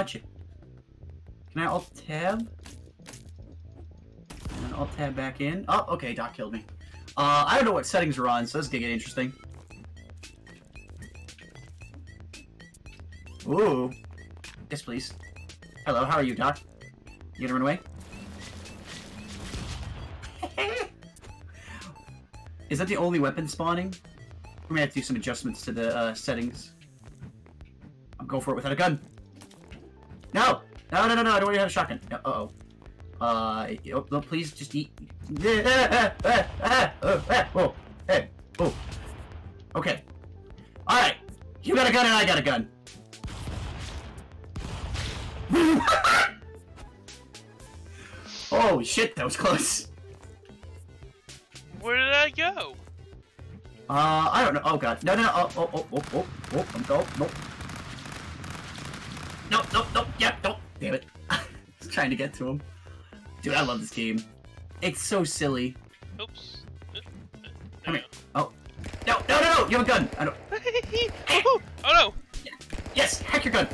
watch it. Can I alt tab? And alt tab back in. Oh, okay, Doc killed me. Uh, I don't know what settings are on, so this is gonna get interesting. Ooh. Yes, please. Hello, how are you, Doc? You gonna run away? is that the only weapon spawning? We may have to do some adjustments to the uh, settings. I'm going for it without a gun. No! No, no, no, no, I don't want you to have a shotgun. Uh oh. Uh, oh, no, please just eat. Oh, hey, oh. Okay. Alright. You got a gun and I got a gun. oh shit, that was close. Where did I go? Uh, I don't know. Oh god. No, no, no. Oh, oh, oh, oh, oh, oh. I'm go. Nope. Nope, nope, nope. Yep, nope. Damn it. Was trying to get to him. Dude, I love this game. It's so silly. Oops. Come here. Oh. No, no, no, no! You have a gun! I don't. oh, oh no! Yes! Hack your gun!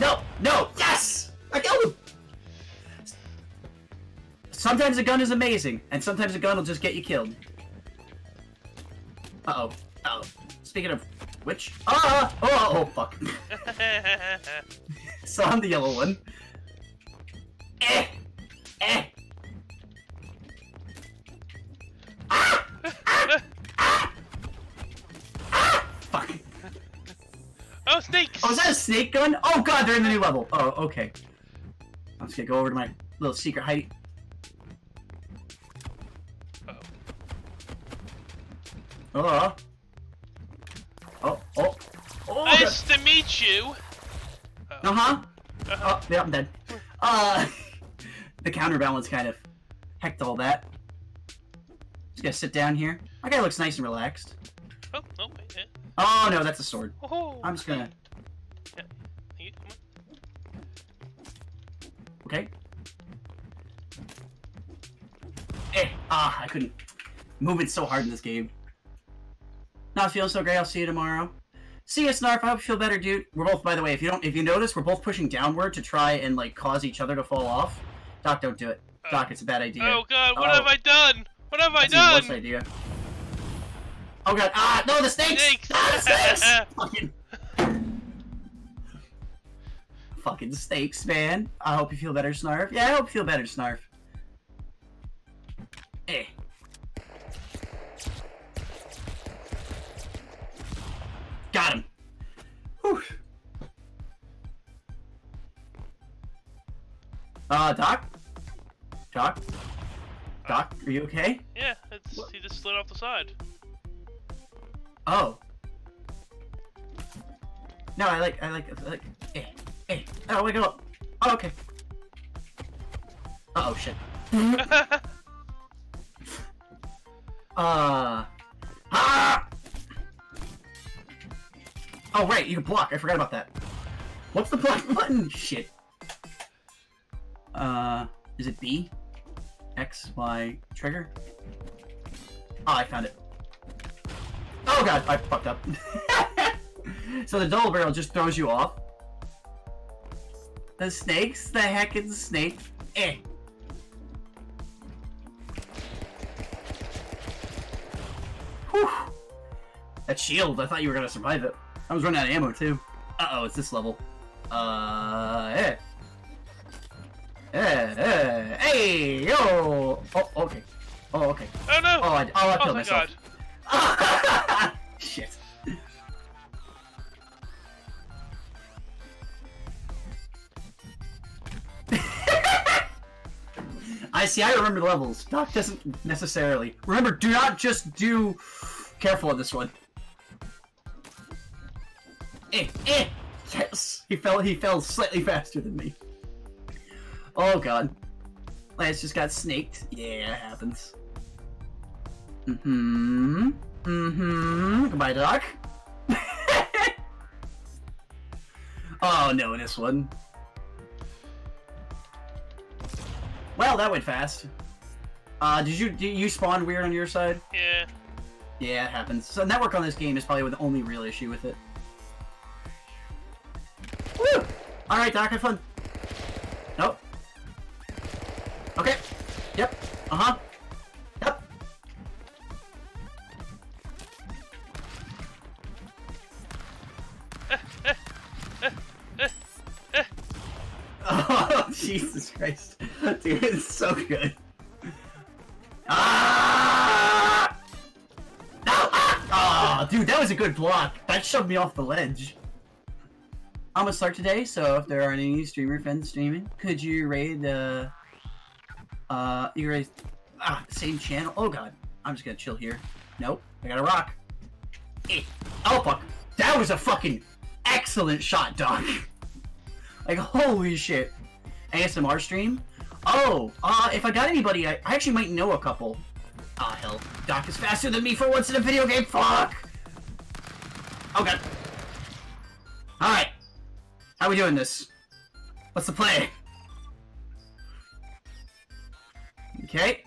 No! No! Yes! I killed him! Sometimes a gun is amazing, and sometimes a gun will just get you killed. Uh-oh. Uh oh Speaking of which... Ah! Oh, oh, fuck. so I'm the yellow one. Eh! Eh! Ah! Ah! Ah! Ah! Fuck. oh, snakes! Oh, is that a snake gun? Oh god, they're in the new level. Oh, okay. I'm just gonna go over to my little secret hidey. Uh-oh. Oh. Oh, oh. Oh, nice god. to meet you! Uh huh. Uh -huh. Oh, yeah, I'm dead. Uh, the counterbalance kind of hecked all that. Just gonna sit down here. My guy looks nice and relaxed. Oh, oh, yeah. oh no, that's a sword. Oh, I'm just gonna. Yeah. Okay. Eh, ah, I couldn't. Moving so hard in this game. Not feeling so great. I'll see you tomorrow. See you, Snarf. I hope you feel better, dude. We're both, by the way, if you don't, if you notice, we're both pushing downward to try and like cause each other to fall off. Doc, don't do it. Uh, Doc, it's a bad idea. Oh God, what oh. have I done? What have That's I done? Worst idea. Oh God! Ah, no, the snakes! Snakes! Ah, the snakes! Fucking. Fucking snakes, man. I hope you feel better, Snarf. Yeah, I hope you feel better, Snarf. Uh, Doc? Doc? Doc, are you okay? Yeah, it's, he just slid off the side. Oh. No, I like, I like, I like, eh, eh, oh, wake up. Oh, okay. Uh oh, shit. uh. Ah! Oh, right, you can block. I forgot about that. What's the block button? Shit. Uh, is it B? X, Y, trigger? Oh, I found it. Oh god, I fucked up. so the double barrel just throws you off. The snakes? The heckin' snake? Eh. Whew. That shield, I thought you were gonna survive it. I was running out of ammo too. Uh-oh, it's this level. Uh, eh. Eh, eh, hey, yo! Oh, okay. Oh, okay. Oh no! Oh, I, oh, I killed oh, myself. God. Shit. I see, I remember the levels. Doc doesn't necessarily. Remember, do not just do... Careful on this one. Eh, eh! Yes! He fell, he fell slightly faster than me. Oh god. Lance just got snaked. Yeah, it happens. Mm-hmm. Mm-hmm. Goodbye, Doc. oh no, this one. Well, that went fast. Uh, did you did you spawn weird on your side? Yeah. Yeah, it happens. So network on this game is probably the only real issue with it. Woo! Alright, Doc, have fun. Nope. Okay. Yep. Uh-huh. Yep. Oh, Jesus Christ. Dude, it's so good. Ah! Ah! Dude, that was a good block. That shoved me off the ledge. I'm gonna start today, so if there are any streamer friends streaming, could you raid the... Uh, raid... Ah, same channel? Oh god. I'm just gonna chill here. Nope. I got a rock. Eh. Oh, fuck. That was a fucking excellent shot, Doc. Like, holy shit. ASMR stream? Oh, uh, if I got anybody, I, I actually might know a couple. Ah, hell. Doc is faster than me for once in a video game, fuck! Oh god. Alright. How we doing this? What's the play? Okay.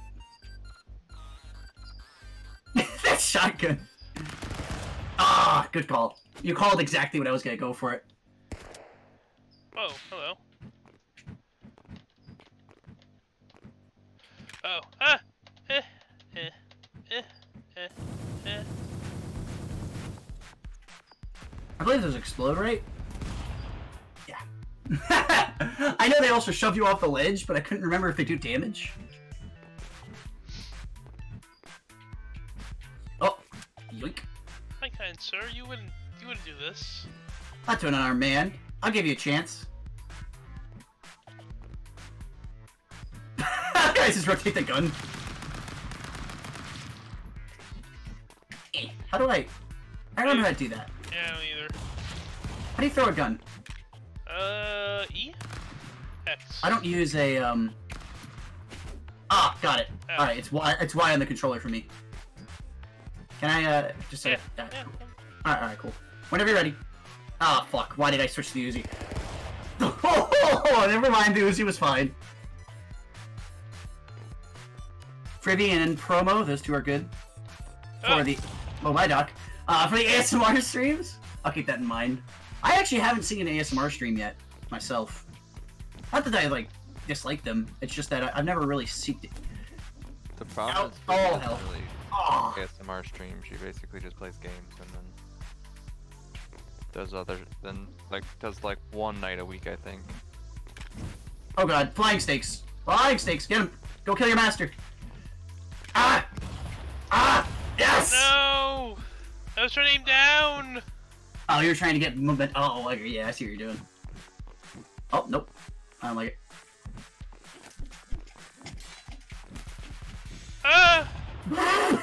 that shotgun. Ah, good call. You called exactly what I was gonna go for it. Oh, hello. Oh, ah! Eh, eh, eh, eh, eh. I believe those explode, right? Yeah. I know they also shove you off the ledge, but I couldn't remember if they do damage. Yoink. My kind sir, you wouldn't, you wouldn't do this. Not to an unarmed man. I'll give you a chance. Guys, just rotate the gun. Eh, How do I... I don't know how to do that. Yeah, I don't either. How do you throw a gun? Uh, E? X. I don't use a, um... Ah, got it. Oh. Alright, it's Y, it's Y on the controller for me. Can I, uh, just say Yeah, that? yeah. Alright, alright, cool. Whenever you're ready. Ah, fuck. Why did I switch to the Uzi? Oh, never mind. The Uzi was fine. Privy and promo, those two are good. For Oh. the... Oh, my doc. Uh, for the ASMR streams? I'll keep that in mind. I actually haven't seen an ASMR stream yet, myself. Not that I, like, dislike them. It's just that I, I've never really seeked it. The problem Out- is oh, hell. really Oh, ASMR stream. She basically just plays games and then does other then like does like one night a week I think. oh god. Flying snakes. Flying snakes. Get him. Go kill your master. Ah! Ah! Yes! No! I was trying to aim down! Oh, you're trying to get movement. Oh, like, yeah, I see what you're doing. Oh, nope. I don't like it. Ah!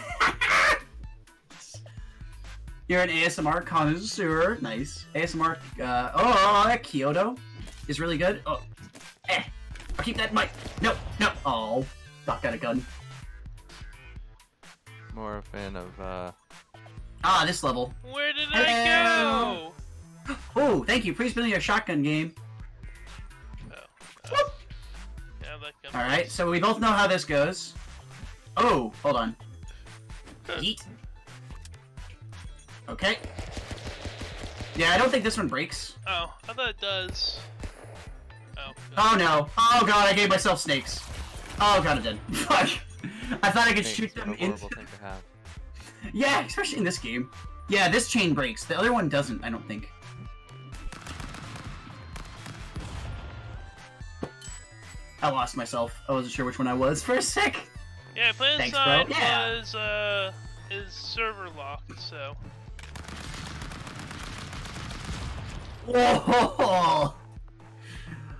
You're an ASMR connoisseur. Nice. ASMR, uh, oh, that Kyoto is really good. Oh, eh. I'll keep that in mind. No, no. Oh, Doc got a gun. More a fan of uh Ah, this level. Where did Hello. I go? Oh, thank you. Please build me a shotgun game. Oh. uh, yeah, that All right, so we both know how this goes. Oh, hold on. Yeet. Okay. Yeah, I don't think this one breaks. Oh, I thought it does. Oh. Oh no. Oh god, I gave myself snakes. Oh god, I'm dead. Fuck. I thought I could snakes, shoot them a horrible into. thing to have. Yeah, especially in this game. Yeah, this chain breaks. The other one doesn't, I don't think. I lost myself. I wasn't sure which one I was for a sec. Yeah, Plan Thanks, bro. Side Yeah. was uh is server locked, so Whoa!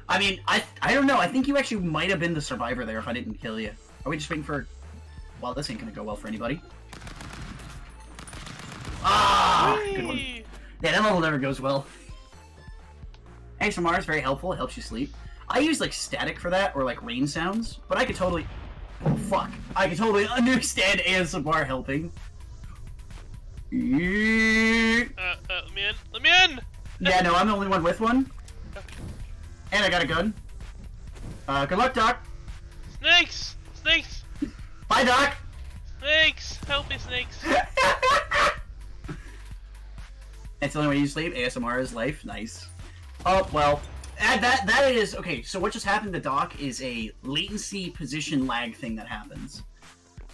I mean, I I don't know. I think you actually might have been the survivor there if I didn't kill you. Are we just waiting for? Well, this ain't gonna go well for anybody. Ah, good one. Yeah, that level never goes well. ASMR is very helpful. It helps you sleep. I use like static for that or like rain sounds, but I could totally. Fuck! I could totally understand ASMR helping. Uh, uh, let me in. Let me in. Yeah, no, I'm the only one with one. And I got a gun. Uh, good luck, Doc. Snakes! Snakes! Bye, Doc. Snakes! Help me, snakes! That's the only way you sleep. ASMR is life. Nice. Oh well. That, that that is okay. So what just happened to Doc is a latency position lag thing that happens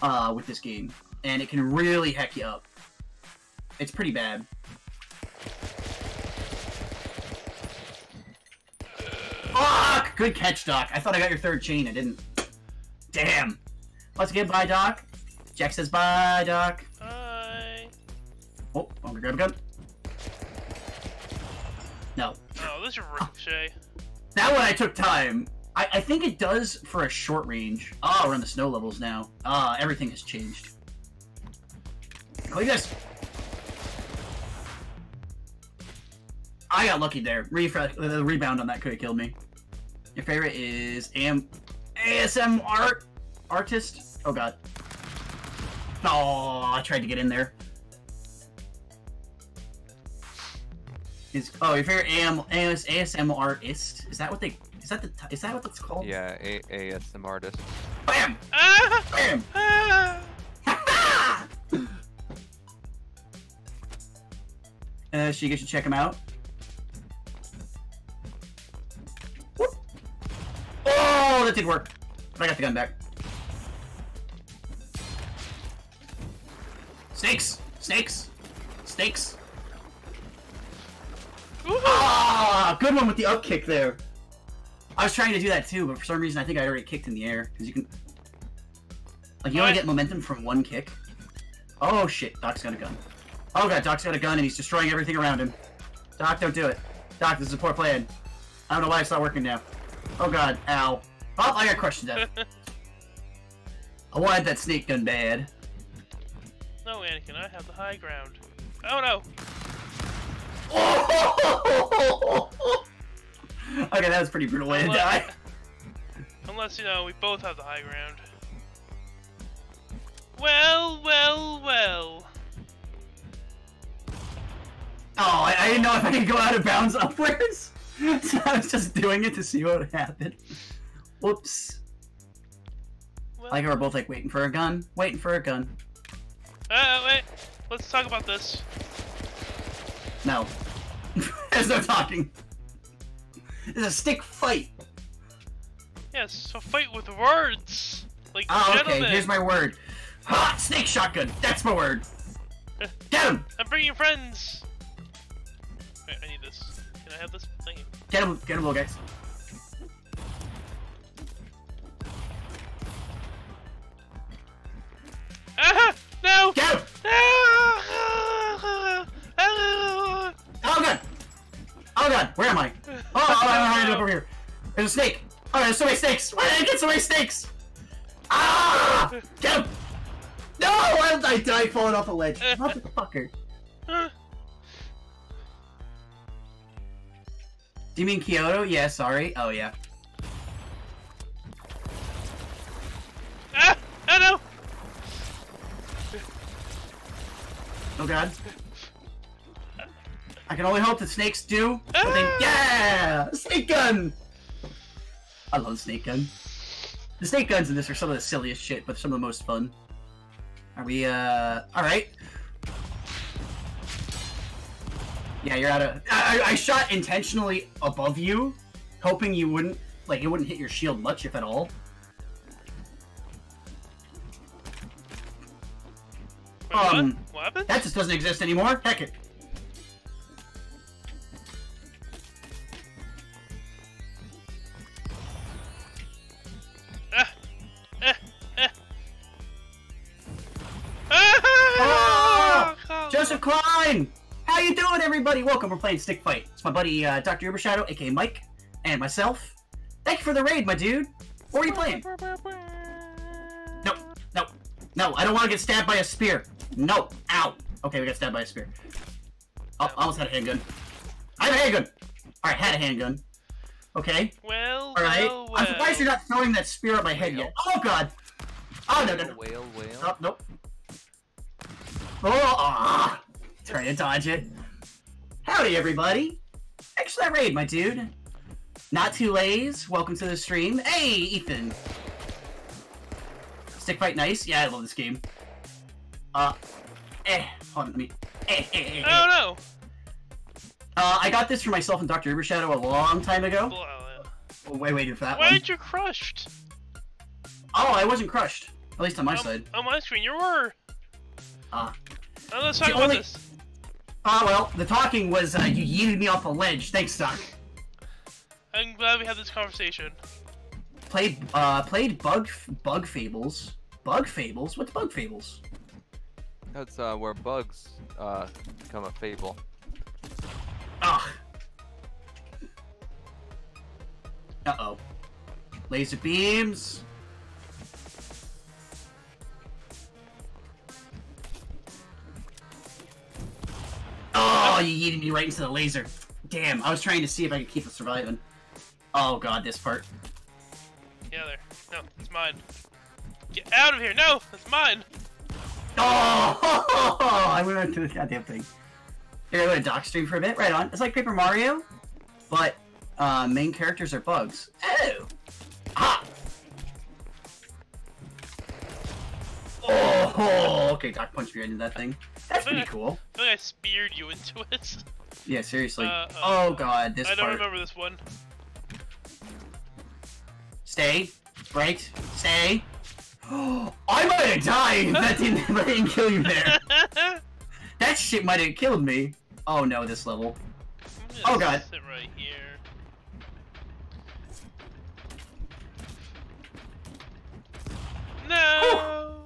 uh, with this game, and it can really heck you up. It's pretty bad. Fuck! Good catch, Doc. I thought I got your third chain. I didn't. Damn. Let's get bye, Doc. Jack says bye, Doc. Bye. Oh, I'm gonna grab a gun. No. Oh, this is ricochet. That one I took time. I, I think it does for a short range. Ah, we're on the snow levels now. Ah, everything has changed. At this. I got lucky there. Refresh, the rebound on that could have killed me. Your favorite is Am ASM art artist. Oh god. Oh, I tried to get in there. Is oh your favorite AM, AS, ASM artist? Is that what they? Is that the? Is that what it's called? Yeah, A ASM artist. Bam! Ah! Bam! Ah! uh, Shiga should check him out. Whoop. Oh, that did work. But I got the gun back. Snakes! Snakes! Snakes! Ah, good one with the up kick there. I was trying to do that too, but for some reason I think I already kicked in the air because you can, like, you only get momentum from one kick. Oh shit, Doc's got a gun. Oh god, Doc's got a gun and he's destroying everything around him. Doc, don't do it. Doc, this is a poor plan. I don't know why it's not working now. Oh god, ow. Oh, I got crushed to death. I wanted that snake gun bad. no, Anakin, I have the high ground. Oh no! okay, that was a pretty brutal way to Unless- die. Unless, you know, we both have the high ground. Well, well, well. Oh, I, I didn't know if I could go out of bounds upwards. So I was just doing it to see what would happen. Whoops. well Like we're both like waiting for a gun, waiting for a gun. Uh, wait. Let's talk about this. No. There's no talking. It's a stick fight. Yes, so fight with words. Like Oh, okay. Here's my word. Ha! Snake shotgun. That's my word. Get him! I'm bringing friends. Wait, I need this. Can I have this? Thank you. Get him! Get him, little guys. Ah! No! Get him! Ah! Ah! Oh god! Oh god! Where am I? Oh, I ended up over here. There's a snake. Oh, there's so many snakes. Why did I get so many snakes? Ah! Get him! No! I, I died falling off a ledge. Motherfucker. Do you mean Kyoto? Yeah, sorry. Oh, yeah. Ah! Oh no! Oh god. I can only hope that snakes do. But they, Ah! yeah! Snake gun! I love snake gun. The snake guns in this are some of the silliest shit, but some of the most fun. Are we, uh... Alright. Yeah, you're out of... I, I- shot intentionally above you, hoping you wouldn't... Like, it wouldn't hit your shield much, if at all. Wait, what? Um, What happened? That just doesn't exist anymore. Heck it. Klein! How you doing, everybody? Welcome. We're playing Stick Fight. It's my buddy uh, Dr. Ubershadow, aka Mike, and myself. Thank you for the raid, my dude. What are you playing? No, no, no. I don't want to get stabbed by a spear. No. Ow. Okay, we got stabbed by a spear. Oh, I almost had a handgun. I have a handgun. All right, had a handgun. Okay. Well, All right. well, well. I'm surprised you're not throwing that spear at my head yet. Oh God. Oh no no no. Whale, whale. Oh, nope. Oh, ah! Trying to dodge it. Howdy, everybody. For that raid, my dude. Not too lays. Welcome to the stream. Hey, Ethan. Stick fight nice. Yeah, I love this game. Uh, eh. Hold on, let me. Eh, eh, eh, eh. Oh no! Uh, I got this for myself and Dr. Ubershadow a long time ago. Well, uh, Oh, wait, waited for that Why one. aren't you crushed? Oh, I wasn't crushed. At least on my on, side. on my screen, you were. Ah. Now let's talk about only- this. Oh, well, the talking was uh, you yeeted me off a ledge. Thanks, Doc. I'm glad we had this conversation. Played, uh, played Bug, Bug Fables. Bug Fables? What's Bug Fables? That's uh, where bugs uh, become a fable. Ugh. Uh-oh. Laser beams. Oh, you yeeted me right into the laser. Damn, I was trying to see if I could keep it surviving. Oh god, this part. Yeah, there. No, it's mine. Get out of here! No, it's mine. Oh, I went into to the goddamn thing. Here, I go to doc stream for a bit. Right on. It's like Paper Mario, but uh, main characters are bugs. Oh! Ah! Oh, okay, Doc punched me right into that thing. That's pretty cool. I feel like I speared you into it. Yeah, seriously. Uh, uh, oh god, this I don't part. remember this one. Stay. Right. Stay. I might have died if that didn't, I didn't kill you there. That shit might have killed me. Oh no, this level. Oh, God. Sit right here. No.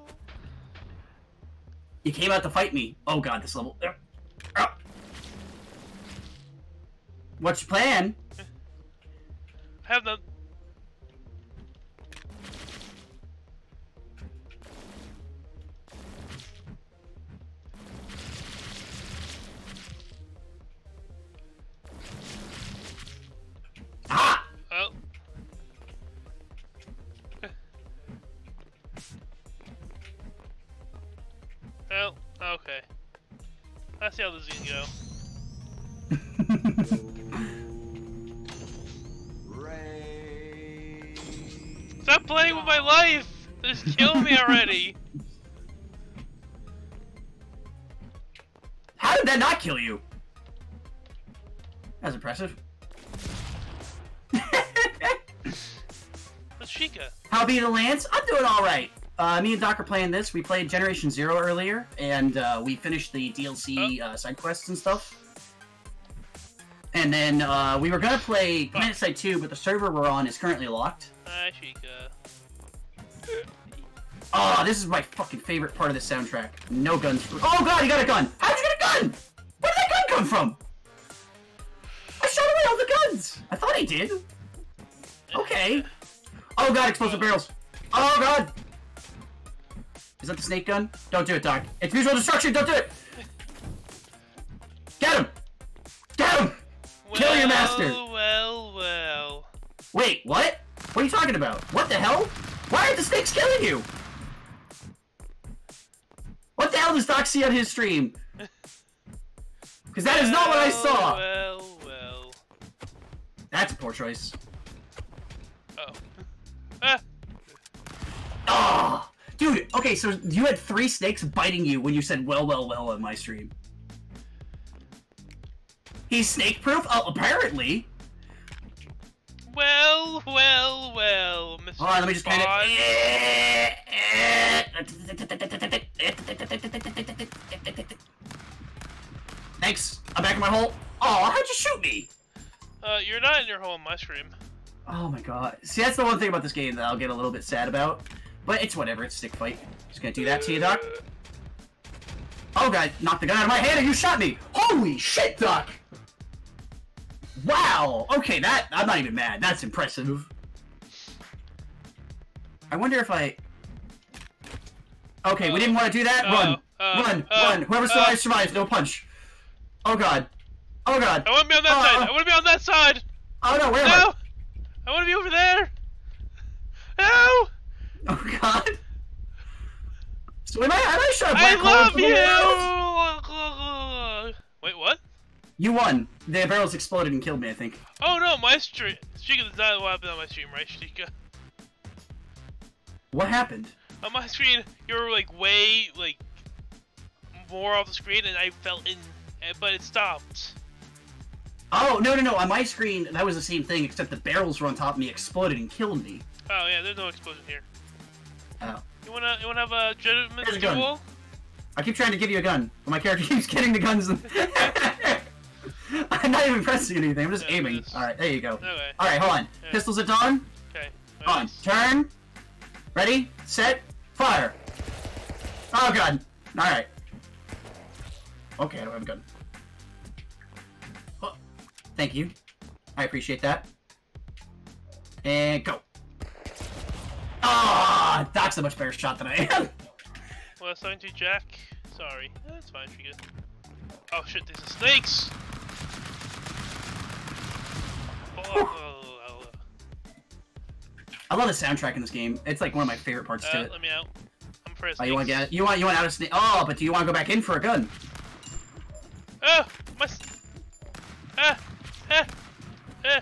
You came out to fight me. Oh god, this level. What's your plan? Have the. Uh, me and Doc are playing this. We played Generation Zero earlier, and uh, we finished the DLC uh, side quests and stuff. And then uh, we were gonna play Planet Side 2, but the server we're on is currently locked. Hi, Chica. Oh, this is my fucking favorite part of the soundtrack. No guns. For- oh god, he got a gun! How'd you get a gun? Where did that gun come from? I shot away all the guns! I thought he did. Okay. Oh god, explosive barrels. Oh god. Is that the snake gun? Don't do it, Doc. It's visual destruction, don't do it! Get him! Get him! Kill your master. Well, well, well. Wait, what? What are you talking about? What the hell? Why are the snakes killing you? What the hell does Doc see on his stream? Because that is not what I saw! Well, well. That's a poor choice. Oh. Ah, Oh, dude. Okay, so you had three snakes biting you when you said "well, well, well" on my stream. He's snake proof? Oh, apparently. well, well, well, Mr. Hold on, let me just kind of. Thanks. I'm back in my hole. Oh, how'd you shoot me? Uh, you're not in your hole on my stream. Oh my god. See, that's the one thing about this game that I'll get a little bit sad about. But it's whatever, it's stick fight. Just gonna do that to you, Doc. Oh god, knock the gun out of my hand and you shot me! Holy shit, Doc! Wow! Okay, that I'm not even mad. That's impressive. I wonder if I Okay, we didn't want to do that. Uh, Run! uh, run! uh, run! Whoever uh. survives, survives. No punch. Oh god. Oh god. I want to be on that Uh, side. uh. I want to be on that side. Oh no, where am I? No, I want to be over there. No, Oh god. So am I? Am I shot a I black love into the world? you. Wait, what? You won. The barrels exploded and killed me. I think. Oh no, my stream. Chica does not what happened on my stream, right, Chica? What happened? On my screen, you were like way like more off the screen, and I fell in, but it stopped. Oh no no no! On my screen, that was the same thing, except the barrels were on top of me, exploded and killed me. Oh yeah, there's no explosion here. Oh. You wanna you wanna have a gentleman's Here's a gun. duel? I keep trying to give you a gun, but my character keeps getting the guns. And... I'm not even pressing anything. I'm just Yeah, aiming. All right, there you go. Okay. All right, hold on. Yeah. Pistols at dawn. Okay. On. Turn. Ready. Set. Fire. Oh god. All right. Okay, I don't have a gun. Oh, thank you. I appreciate that. And go. Ah, that's a much better shot than I am. Well, assigned to Jack. Sorry. That's fine. She good. Oh shit! These are snakes. Oh, oh, oh, I love the soundtrack in this game. It's like one of my favorite parts oh. to Uh, it. let me out. I'm afraid Oh, you want to get you want you want out of snake? Oh, but do you want to go back in for a gun? Oh, my. Ah, ah, ah.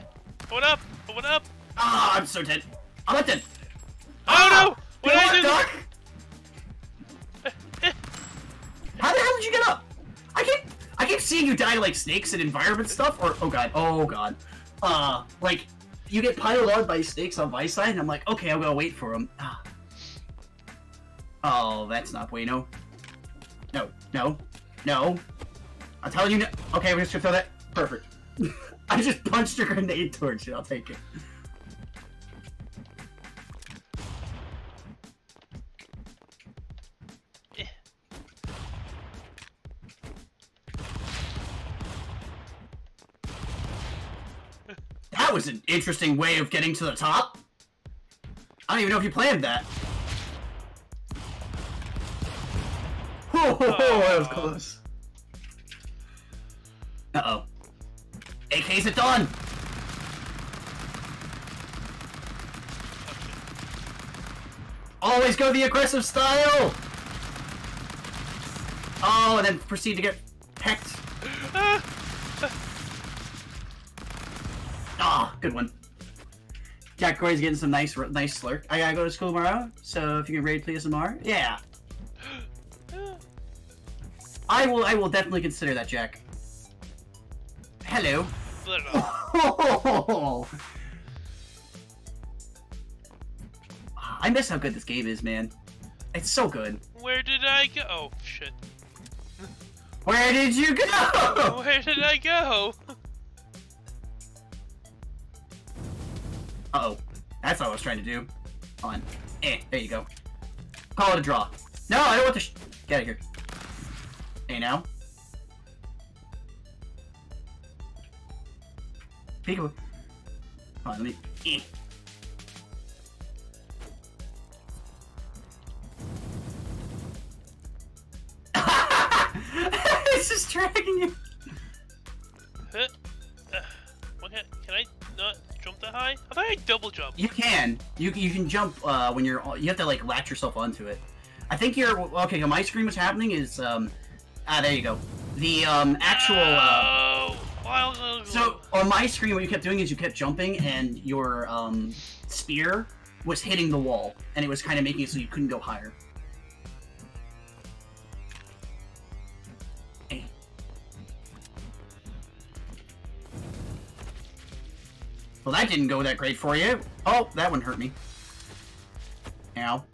What up? What up? Ah, I'm so dead. I'm not dead. Oh no! What You did I do? How the hell did you get up? I keep I keep seeing you die to like snakes and environment stuff, or oh god, oh god, uh, like you get piled on by snakes on my side, and I'm like, okay, I'm gonna wait for them. Ah. Oh, that's not bueno. No, no, no. I'm telling you, no. okay, we're just gonna throw that. Perfect. I just punched a grenade towards you. I'll take it. That was an interesting way of getting to the top. I don't even know if you planned that. Oh, that was close. Uh oh. AK's at dawn. Always go the aggressive style. Oh, and then proceed to get pecked. Ah, Ah, good one. Jack Corey's getting some nice, nice slurk. I gotta go to school tomorrow, so if you can raid please tomorrow, yeah, ah. I will. I will definitely consider that, Jack. Hello. Oh, I miss how good this game is, man. It's so good. Where did I go? Oh shit. Where did you go? Where did I go? Uh oh, that's what I was trying to do. Hold on. Eh, there you go. Call it a draw. No, I don't want to. Get out of here. Hey now. Peekaboo. Hold on, let me. Eh. it's just dragging you. Huh? Uh, what can, can I not jump that high? I thought I double jump. You can. You you can jump uh, when you're. You have to like latch yourself onto it. I think you're okay. On my screen, what's happening is um, ah, there you go. The um actual. Uh, Oh, so on my screen, what you kept doing is you kept jumping, and your um spear was hitting the wall, and it was kind of making it so you couldn't go higher. Well, that didn't go that great for you. Oh, that one hurt me. Ow.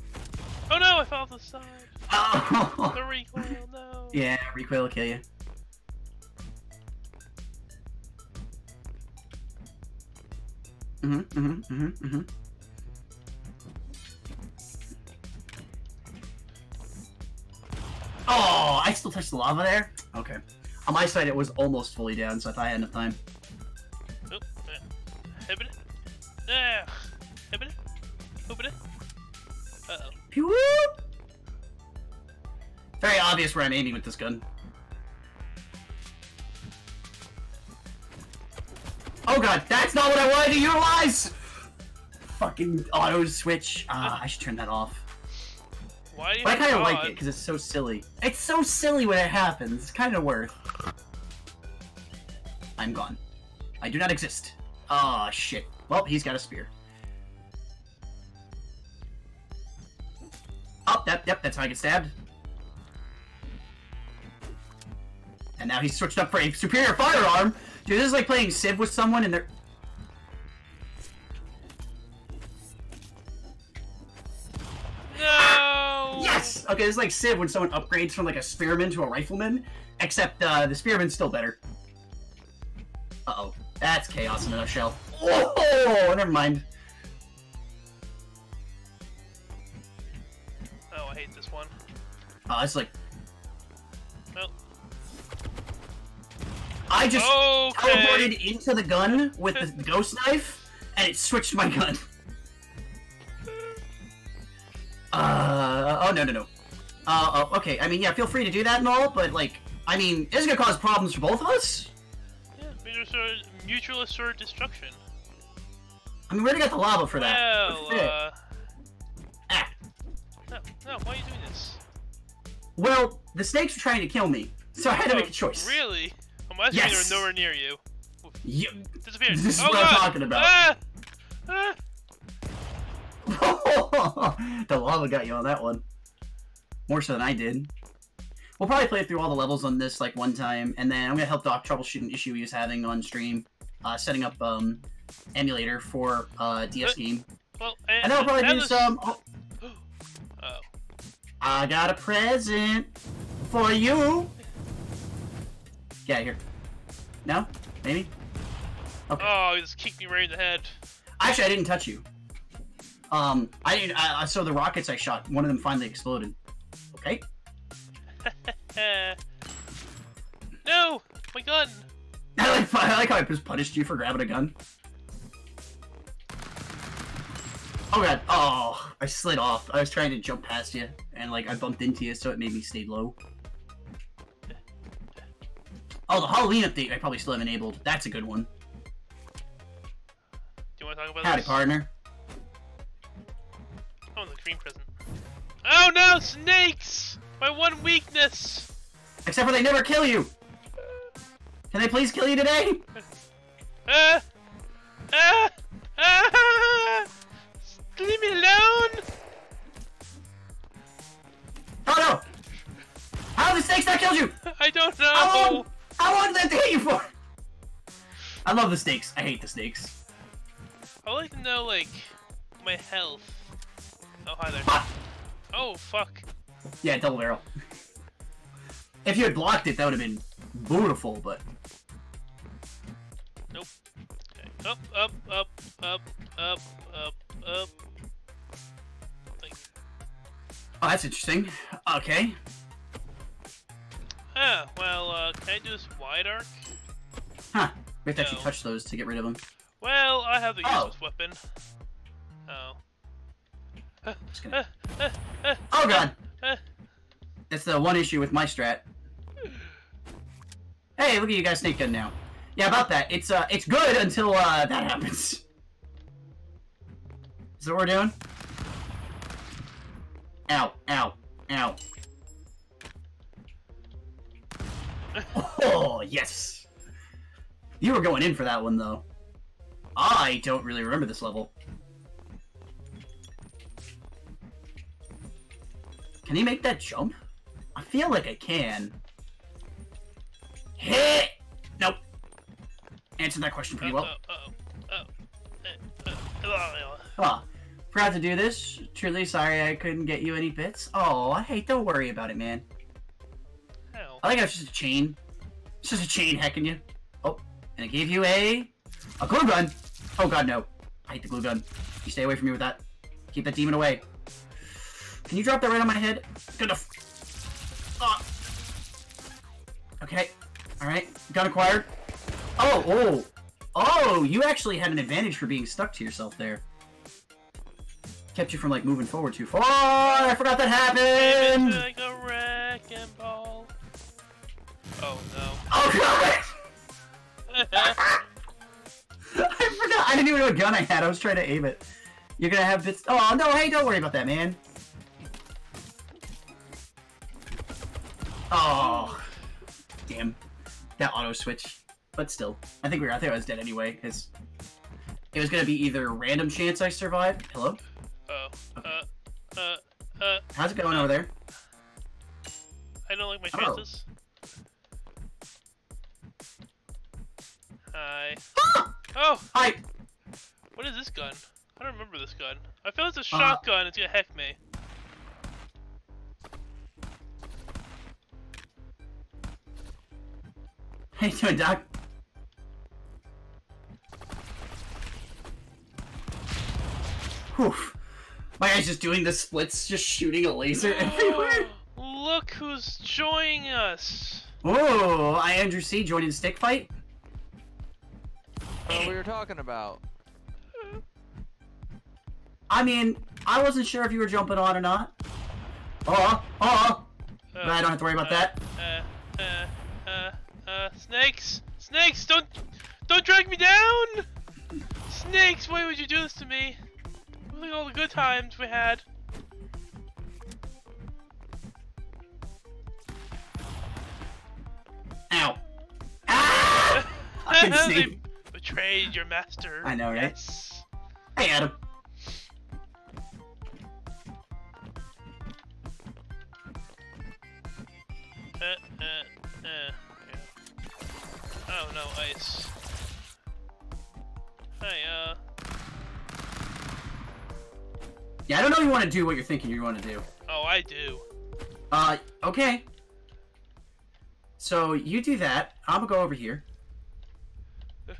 Oh no, I fell off the side. Oh. The recoil, no. yeah, recoil will kill you. Mm-hmm, mm-hmm, mm-hmm, mm-hmm. Oh, I still touched the lava there? Okay. On my side, it was almost fully down, so I thought I had enough time. Yeah. Hibbit it. Hoobit it. Uh oh. Pew! Very obvious where I'm aiming with this gun. Oh god, that's not what I wanted to utilize! Fucking auto switch. Ah, I should turn that off. Why do you But I kind of like it because it's so silly. It's so silly when it happens. It's kind of worth. I'm gone. I do not exist. Ah, shit. Well, he's got a spear. Oh, yep, yep, that's how I get stabbed. And now he's switched up for a superior firearm. Dude, this is like playing Civ with someone and they're. No! Yes! Okay, this is like Civ when someone upgrades from like a spearman to a rifleman, except uh, the spearman's still better. Uh oh. That's chaos in a nutshell. Oh, never mind. Oh, I hate this one. Oh, it's like. Well, I just okay. teleported into the gun with the ghost knife, and it switched my gun. Uh, oh, no, no, no. Uh, oh, okay, I mean, yeah, feel free to do that and all, but, like, I mean, is gonna cause problems for both of us. Yeah, mutual assured, mutual assured destruction. I mean, we already got the lava for that. Well, uh, Ah. no, no, why are you doing this? Well, the snakes were trying to kill me, so I had to make a Oh, choice. Really? I'm assuming Yes. they were nowhere near you. You... Disappeared. This is oh, what I'm talking about. Ah! Ah! the lava got you on that one. More so than I did. We'll probably play through all the levels on this like one time, and then I'm gonna help Doc troubleshoot an issue he was having on stream, uh, setting up um emulator for uh DS Uh, game. Well, And I'll probably do was- some. Oh, Oh. I got a present for you. Get here. No? Maybe? Okay. Oh, he just kicked me right in the head. Actually, I didn't touch you. Um, I didn't. I, I saw the rockets I shot. One of them finally exploded. Okay. No! My gun! I like, I like how I just punished you for grabbing a gun. Oh god. Oh, I slid off. I was trying to jump past you, and like I bumped into you, so it made me stay low. Oh, the Halloween update I probably still have enabled. That's a good one. Do you want to talk about Howdy, this? partner. Oh, the green present. Oh no, snakes! My one weakness! Except for they never kill you. Can they please kill you today? Ah! Ah! Ah! Leave me alone! Oh no! How have the snakes not killed you? I don't know! How long? How long did that hit you for? I love the snakes. I hate the snakes. I'd like to know, like, my health. Oh, hi there. Ah, Oh, fuck. yeah, double barrel. If you had blocked it, that would have been beautiful, but Nope. Okay. Up, up, up, up, up, up, up. Oh, that's interesting. Okay. ah, well, uh, can I do this wide arc? Huh. We have to actually touch those to get rid of them. Well, I have the Oh. useless weapon. Oh. Gonna... Oh god! That's the one issue with my strat. Hey, look at you guys snake gun now. Yeah, about that. It's uh, it's good until uh, that happens. Is that what we're doing? Ow, ow, ow. Oh, yes. You were going in for that one, though. I don't really remember this level. Can he make that jump? I feel like I can. Hit! Nope. Answered that question pretty well. Uh, uh, uh, uh, uh, uh, Oh, proud to do this. Truly sorry I couldn't get you any bits. Oh, hey, don't worry about it, man. Hell. I think it's just a chain. It's just a chain hacking you. Oh, and it gave you a a glue gun. Oh god, no. I hate the glue gun. You stay away from me with that. Keep that demon away. Can you drop that right on my head? Good enough. Ah. Okay. Alright. Gun acquired. Oh, oh. Oh, you actually had an advantage for being stuck to yourself there. Kept you from, like, moving forward too far. Oh, I forgot that happened! Like a wrecking ball. Oh no. Oh, God! I forgot. I didn't even know what gun I had. I was trying to aim it. You're gonna have bits. Oh no! Hey, don't worry about that, man. Oh, damn! That auto switch. But still, I think we were. I think I was dead anyway because it was gonna be either random chance I survived. Hello? Oh. Uh. Uh. Uh. How's it going over there? I don't like my Oh. chances. Hi. Ah! Oh, Hi. what is this gun? I don't remember this gun. I feel it's a Uh, shotgun. It's gonna heck me. How you doing, Doc? Whew. My guy's just doing the splits, just shooting a laser everywhere. Look who's joining us. Oh, I Andrew C joining stick fight. What we were talking about? I mean, I wasn't sure if you were jumping on or not. Oh, oh, but I don't have to worry about that. Uh, uh, uh, uh, snakes! Snakes! Don't, don't drag me down! Snakes! Why would you do this to me? At all the good times we had. Ow. Ah! They snake. betrayed your master. I know, right? Yes. Hey, Adam. Uh, uh, uh, yeah. Oh no, ice. Hey, uh, Yeah, I don't know if you want to do what you're thinking you want to do. oh, I do. Uh, okay. So you do that. I'm gonna go over here.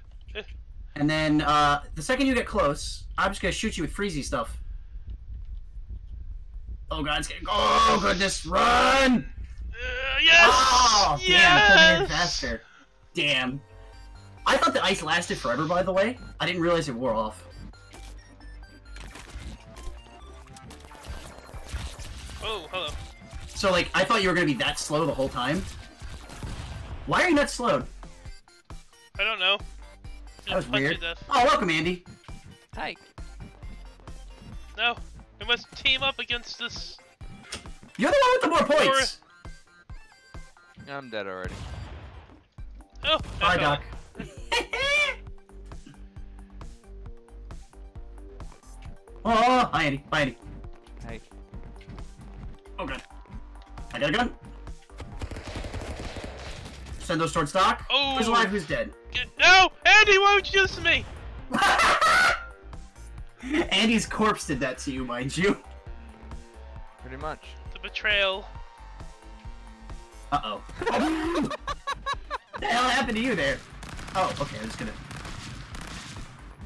And then, uh, the second you get close, I'm just gonna shoot you with freezy stuff. Oh god, it's getting. Oh goodness, run! Uh, yes! Oh, damn, yes! it pulled in faster. Damn. I thought the ice lasted forever, by the way. I didn't realize it wore off. Oh, hello. So, like, I thought you were gonna be that slow the whole time. Why are you not slowed? I don't know. That was weird. Oh, welcome, Andy. Hi. No, we must team up against this. You're the one with the more points. I'm dead already. Oh, Bye, fell. Doc. oh, hi, Andy. Bye, Andy. Hey. Oh, god. I got a gun. Send those towards Doc. Oh. Who's alive? Who's dead? No, Andy, why would you do this to me? Andy's corpse did that to you, mind you. Pretty much. The betrayal. Uh oh. what the hell happened to you there? Oh, okay. I'm just gonna.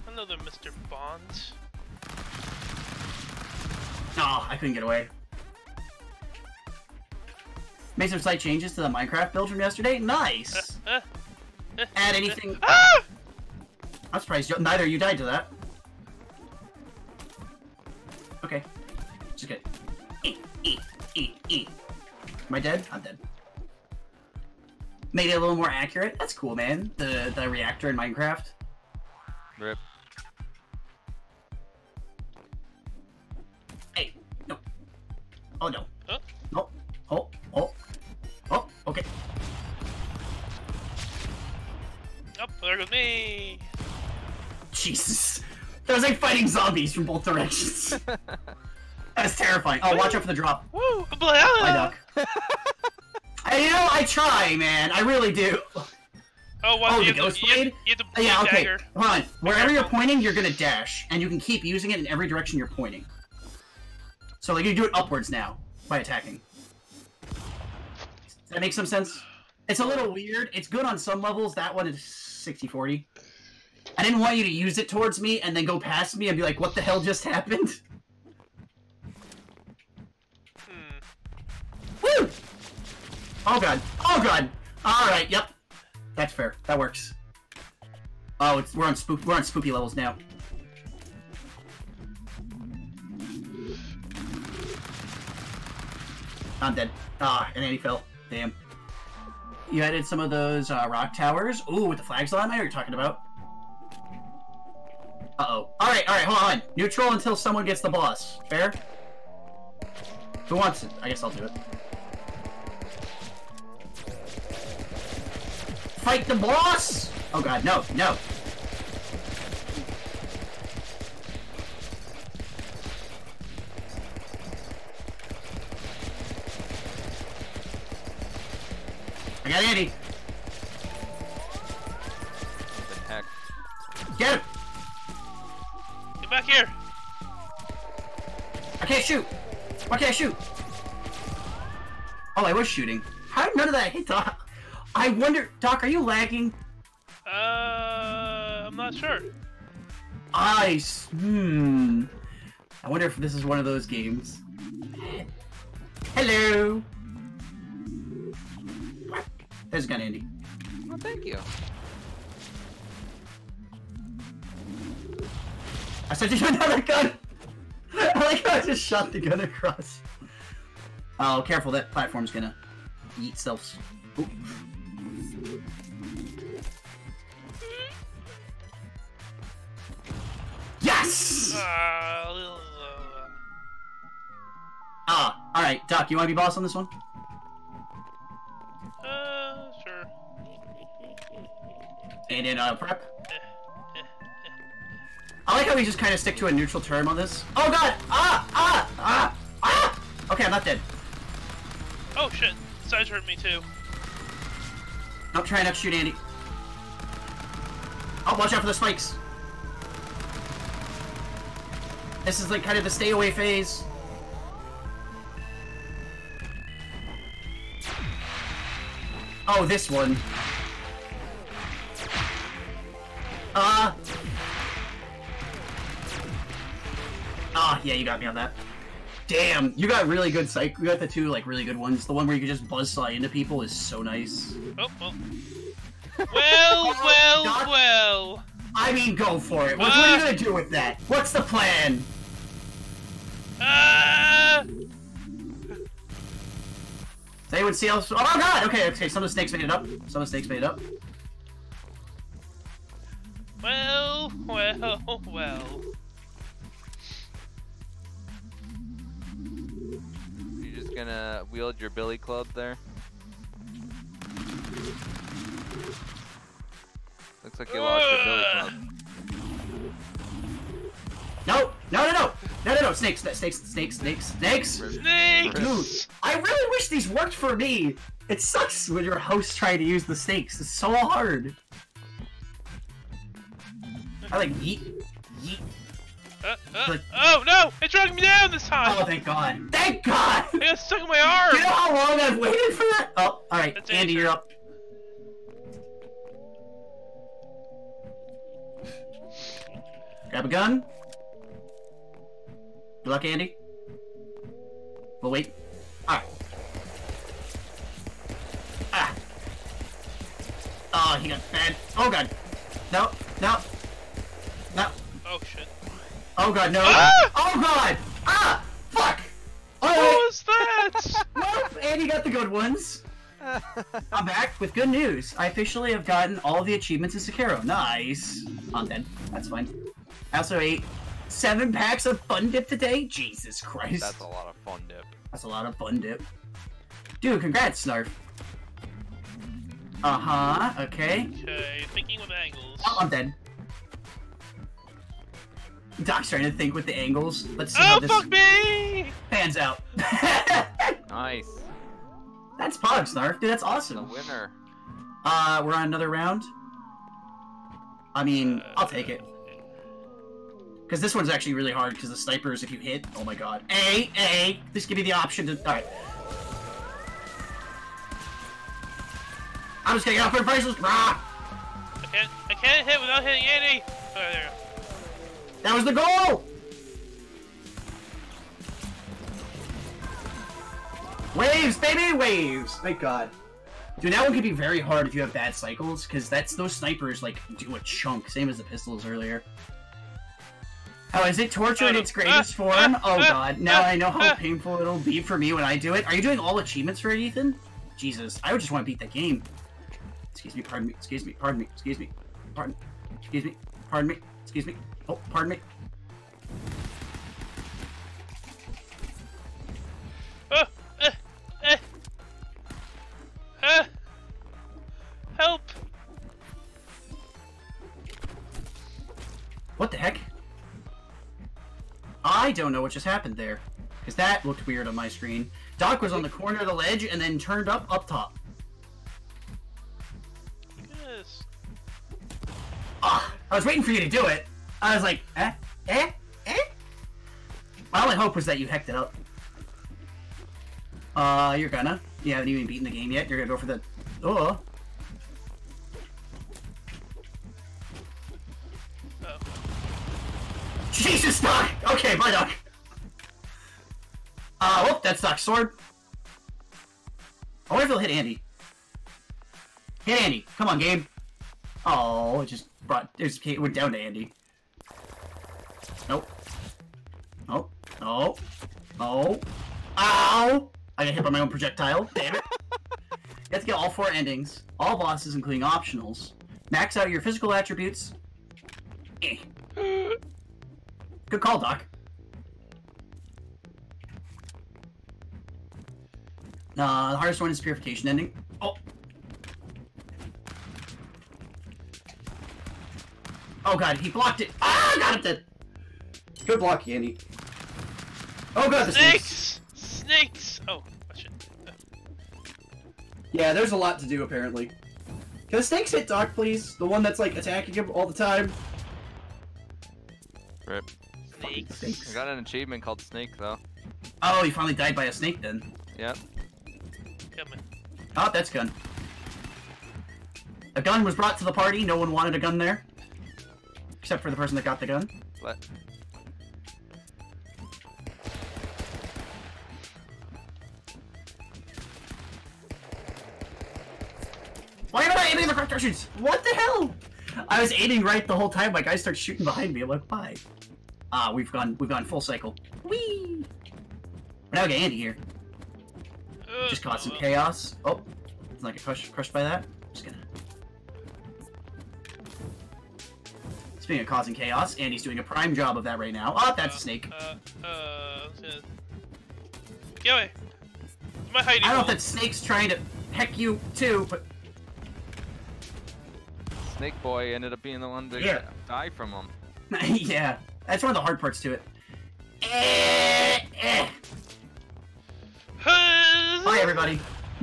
Another Mr. Bond. Oh, I couldn't get away. Made some slight changes to the Minecraft build from yesterday. Nice. Uh, uh, Add anything. ah! I'm surprised you- neither of you died to that. Okay. Just good. E, e, e, e. Am I dead? I'm dead. Made it a little more accurate. That's cool, man. The the reactor in Minecraft. Rip. Fighting zombies from both directions. That's terrifying. Oh, watch out for the drop. Woo! Blah! Duck. I, you know, I try, man. I really do. Oh, what? Oh, you, the have ghost to, you, have, blade? you have to Uh, Yeah, okay. dagger. Hold on. Wherever you're pointing, you're gonna dash, and you can keep using it in every direction you're pointing. So, like, you do it upwards now by attacking. Does that make some sense? It's a little weird. It's good on some levels. That one is 60-40. I didn't want you to use it towards me and then go past me and be like, what the hell just happened? Hmm. Woo! Oh god. Oh god. Alright, yep. That's fair. That works. Oh, it's, we're on spook we're on spooky levels now. I'm dead. Ah, and Andy fell. Damn. You added some of those uh, rock towers. Ooh, with the flags on. I know you're talking about. Uh-oh. Alright, alright, hold on. Neutral until someone gets the boss. Fair? Who wants it? I guess I'll do it. Fight the boss! Oh god, no, no. I got Andy. The Get him! Get back here! I can't shoot! Why can't I shoot? Oh, I was shooting. How did none of that hit Doc? I wonder, Doc, are you lagging? Uh, I'm not sure. I, s- hmm. I wonder if this is one of those games. Hello! There's a gun, Andy. Oh, thank you. I sent you another gun! I like how I just shot the gun across. Oh, careful, that platform's gonna eat itself. Yes! Uh, uh, Ah, alright, Doc, you wanna be boss on this one? uh, sure. And in uh, prep? I like how we just kind of stick to a neutral term on this. Oh god! Ah! Ah! Ah! Ah! Okay, I'm not dead. Oh shit, size hurt me too. Don't try not to shoot Andy. Oh, watch out for the spikes. This is like kind of the stay away phase. Oh, this one. Yeah, you got me on that. Damn, you got really good psych. You got the two like really good ones. The one where you can just buzzsaw into people is so nice. Oh, well. Well, well, Doc- well. I mean, go for it. What, what are you Ah. gonna do with that? What's the plan? Ah! Does anyone see else? Oh my god! Okay, okay. Some of the snakes made it up. Some of the snakes made it up. Well, well, well. Gonna wield your billy club there? Looks like you lost your billy club. No! No! No! No! No! No! No! Snakes! Snakes! Snakes! Snakes! Snakes! Snakes! Dude, I really wish these worked for me. It sucks when your host trying to use the snakes. It's so hard. I like yeet, yeet. Uh, uh, oh no! It dragged me down this time! Oh, thank God! Thank God! I got stuck in my arm! You know how long I've waited for that? Oh, all right, Andy, Andy's you're up. Grab a gun. Good luck, Andy. We'll wait. Alright. Ah. Oh, he got bad. Oh, God. No, no. No. Oh shit. Oh, God, no. Ah! Oh, God. Ah! Fuck. What Alright. was that? Nope, Andy got the good ones. I'm back with good news. I officially have gotten all the achievements in Sekiro. Nice. I'm dead. That's fine. I also ate seven packs of Fun Dip today. Jesus Christ. That's a lot of fun, dip. That's a lot of Fun Dip. Dude, congrats, Snarf. Uh-huh, okay. okay, thinking with angles. Oh, I'm dead. Doc's trying to think with the angles. Let's see how Oh this fuck me! pans out. Nice. that's Pog, Snarf. Dude, that's The awesome. winner. Uh, we're on another round. I mean, I'll take it. Because this one's actually really hard, because the snipers, if you hit, oh my god. A, A, just give me the option to, alright. I'm just gonna get off my prices, rah! I can't, I can't hit without hitting any! Okay, there. That was the goal! Waves, baby, waves! Thank god. Dude, that one could be very hard if you have bad cycles, because that's those snipers, like, do a chunk, same as the pistols earlier. Oh, is it torture in its greatest form? Oh god, now I know how painful it'll be for me when I do it. Are you doing all achievements for it, Ethan? Jesus, I would just want to beat that game. Excuse me, pardon me, excuse me, pardon me, excuse me, pardon, excuse me, pardon me, excuse me, oh, pardon me. Uh, uh, uh, uh, help! What the heck? I don't know what just happened there. Because that looked weird on my screen. Doc was on the corner of the ledge and then turned up up top. I was waiting for you to do it. I was like, eh, eh, eh. My only hope was that you hecked it up. Uh, you're gonna. You haven't even beaten the game yet. You're gonna go for the. Oh. Jesus, Doc! Okay, bye, Doc. Uh, whoop, that's Doc's sword. I wonder if he'll hit Andy. Hit Andy. Come on, game. Oh, it just brought. There's it went down to Andy. Nope. Nope. No. No. Ow! I got hit by my own projectile. Damn it. you have to get all four endings, all bosses, including optionals. Max out your physical attributes. Eh. Good call, Doc. Uh, the hardest one is purification ending. Oh. Oh god, he blocked it. Ah, got him dead. Good block, Andy. Oh god, the snakes. Snakes! Snakes! Oh, I should. uh, Yeah, there's a lot to do apparently. Can the snakes hit Doc, please? The one that's like attacking him all the time. Rip. Fucking Snakes. snakes. I got an achievement called Snake though. Oh, he finally died by a snake then. Yep. Come on. Oh, that's gun. A gun was brought to the party. No one wanted a gun there. Except for the person that got the gun. What? Why am I aiming the correct directions? What the hell? I was aiming right the whole time. My guy starts shooting behind me. I'm like, why? Ah, we've gone we've gone full cycle. Whee! But now we got Andy here. Just caused some chaos. Oh, it's not get crushed crushed by that. Speaking of causing chaos, Andy's doing a prime job of that right now. Oh, that's a snake. Uh, uh, I was. Get away! My hiding I don't know if that snake's trying to heck you too, but Snake Boy ended up being the one to Yeah. die from him. yeah, that's one of the hard parts to it. Eh, eh. Bye, everybody.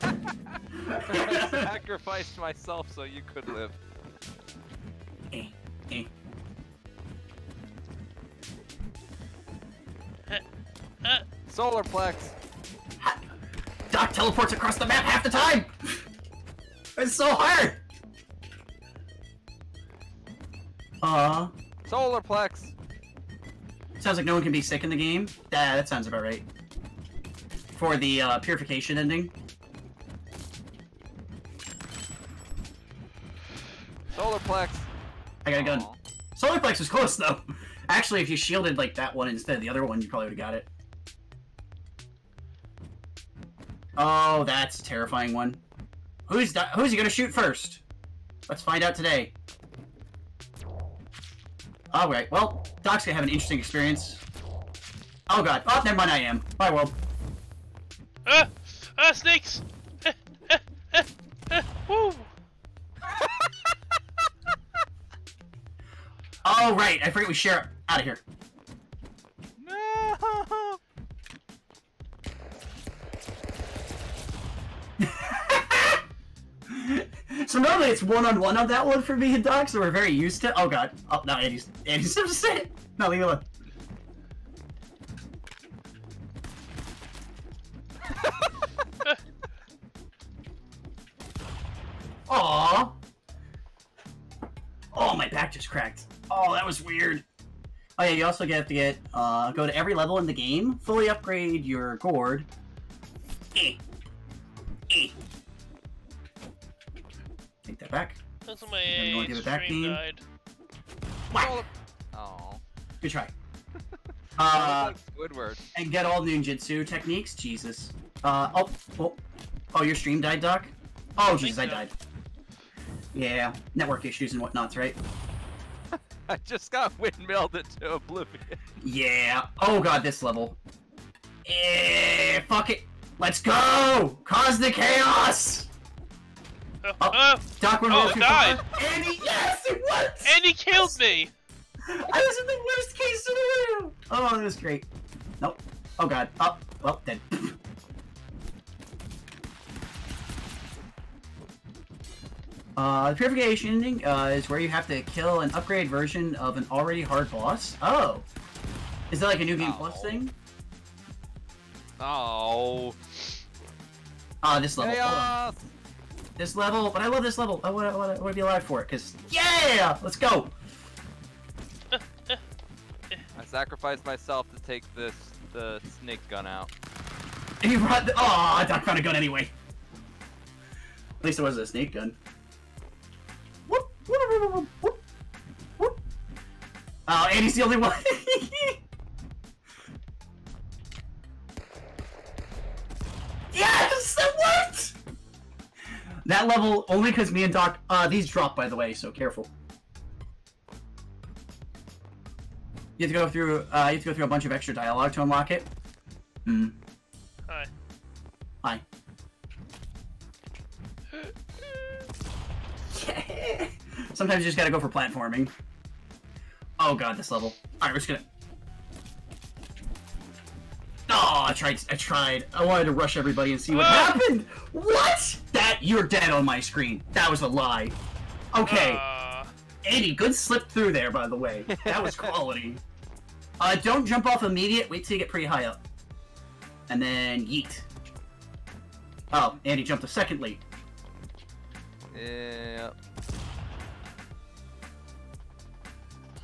I sacrificed myself so you could live. Eh, eh. Uh, Solarplex. Doc teleports across the map half the time. it's so hard. Uh, Solarplex. sounds like no one can be sick in the game. Yeah, that sounds about right. For the uh, purification ending. Solarplex. I got a gun. Solarplex was close though. Actually, if you shielded like that one instead of the other one, you probably would have got it. Oh, that's a terrifying one. Who's who's he gonna shoot first? Let's find out today. All right. Well, Doc's gonna have an interesting experience. Oh god. Oh, never mind. I am. Bye, world. ah! Ah, snakes! Woo! Oh right. I forget we share it. Out of here. No. so normally it's one on one on that one for me and Doc, so we're very used to. Oh god. Oh no, Andy's Andy's upset. No, leave it alone. Aww. Oh, my back just cracked. Oh, that was weird. Oh yeah, you also get to get uh, go to every level in the game, fully upgrade your gourd. Eh. Eh. Take that back. That's when my Then you wanna give it back, stream Dean? died. Whack. Oh. Good try. Uh, Squidward. and get all ninjutsu techniques. Jesus. Uh, oh, oh, oh, your stream died, Doc. Oh, Jesus, I so. died. Yeah, network issues and whatnots, right? I just got windmilled into oblivion. Yeah. Oh god, this level. Eh, fuck it. Let's go! Cause the chaos! Oh, Oh. oh, Doc Oh, a little it too died. far. Andy, yes, it worked! and he killed me! I was in the worst case scenario! Oh, that was great. Nope. Oh god. Oh, well, dead. Uh, the purification ending uh, is where you have to kill an upgrade version of an already hard boss. Oh, is that like a new game plus Oh. thing? Oh. Ah, this level. Chaos! This level, but I love this level. I want to, I want to, I want to be alive for it, cause yeah, let's go. I sacrificed myself to take this the snake gun out. He brought the, oh, I found a gun anyway. At least it was a snake gun. Oh, Andy's the only one. yes, that worked. That level only because me and Doc. Uh, these drop by the way, so careful. You have to go through. Uh, you have to go through a bunch of extra dialogue to unlock it. Hmm. Hi. Hi. Sometimes you just gotta go for platforming. Oh god, this level. Alright, we're just gonna. Oh, I tried. I tried. I wanted to rush everybody and see what Ah! happened. What? That you're dead on my screen. That was a lie. Okay, Uh, Andy, good slip through there, by the way. That was quality. uh, don't jump off immediate. Wait till you get pretty high up, and then yeet. Oh, Andy jumped a second late. Yeah.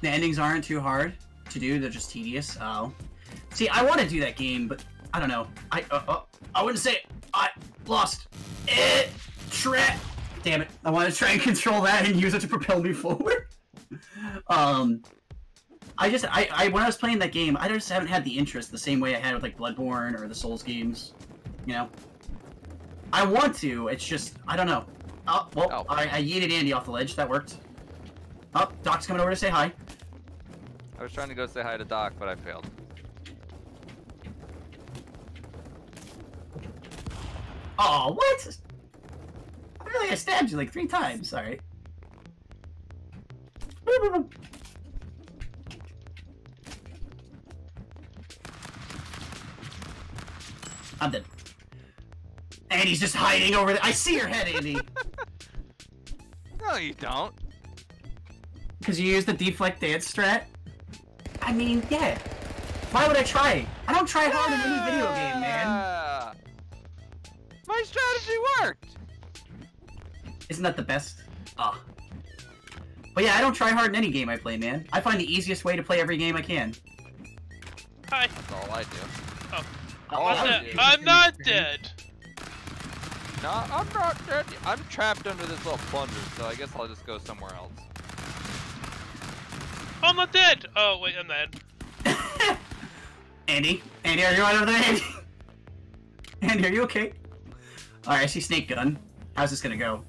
The endings aren't too hard to do; they're just tedious. Oh, see, I want to do that game, but I don't know. I uh, uh, I wouldn't say it. I lost. Eh, tra- Damn it! I want to try and control that and use it to propel me forward. um, I just I, I when I was playing that game, I just haven't had the interest the same way I had with like Bloodborne or the Souls games. You know, I want to. It's just I don't know. Oh well, Oh. I, I yeeted Andy off the ledge. That worked. Oh, Doc's coming over to say hi. I was trying to go say hi to Doc, but I failed. Oh, what? I feel like I stabbed you like three times. Sorry. I'm dead. Andy's just hiding over there. I see your head, Andy. No, you don't. Because you use the deflect dance strat? I mean, yeah. Why would I try? I don't try hard in any video game, man. My strategy worked. Isn't that the best? Ah. But yeah, I don't try hard in any game I play, man. I find the easiest way to play every game I can. hi. That's all I do. Oh, All I'm, was not- I'm not dead. No, I'm not dead. I'm trapped under this little plunger, so I guess I'll just go somewhere else. I'm not dead. Oh wait, I'm dead. Andy? Andy, are you right over there, Andy? Andy, are you okay? Alright, I see Snake Gun. How's this gonna go?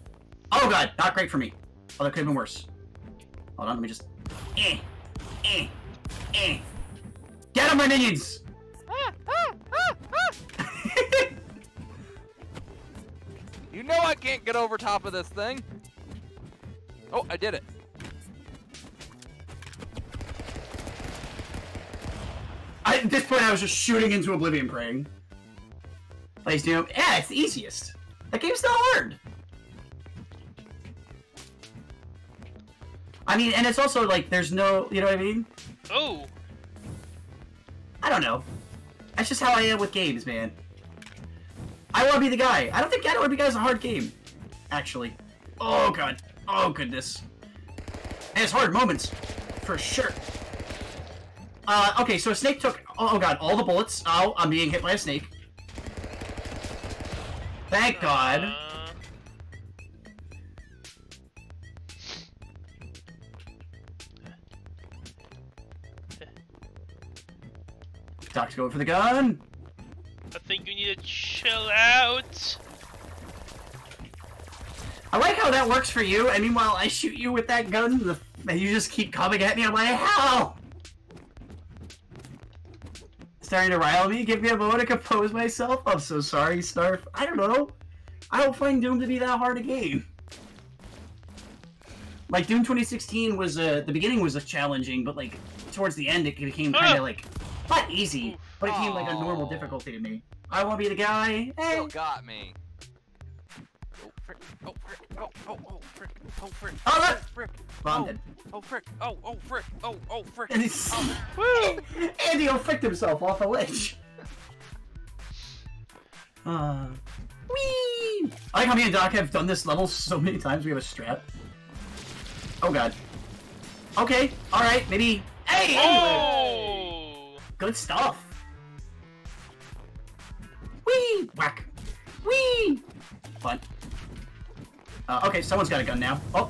Oh god, not great for me. Oh, that could have been worse. Hold on, let me just... Eh, eh, eh. Get him, my minions! You know I can't get over top of this thing. Oh, I did it. I, at this point, I was just shooting into oblivion, praying. Please do. Yeah, it's the easiest. That game's not hard. I mean, and it's also like there's no, you know what I mean? Oh, I don't know. That's just how I am with games, man. I want to be the guy. I don't think I don't want to be guy's a hard game, actually. Oh god. Oh goodness. And it's hard moments, for sure. Uh, okay, so a snake took. Oh, oh god, all the bullets. Oh, I'm being hit by a snake. Thank God. Uh, Doc's going for the gun. I think you need to chill out. I like how that works for you, and meanwhile I shoot you with that gun, and you just keep coming at me. I'm like, how? Starting to rile me. Give me a moment to compose myself. I'm so sorry, Snarf. I don't know. I don't find Doom to be that hard a game. Like Doom 2016 was uh, the beginning was challenging, but like towards the end it became kind of like not easy, but it became like a normal difficulty to me. I want to be the guy. Still got me. Oh, frick. Oh, frick. Oh, oh, oh, oh, frick. Oh frick! Oh, look! frick! Well, oh, oh frick! Oh oh frick! Oh oh frick! And he's... Woo! Andy flicked himself off a ledge. Uh, whee! I like how me and Doc have done this level so many times. We have a strat. Oh god. Okay. All right. Maybe. Hey. Anyway. Oh! Good stuff. Whee! Whack. Whee! Fun. Uh, okay, someone's got a gun now. Oh.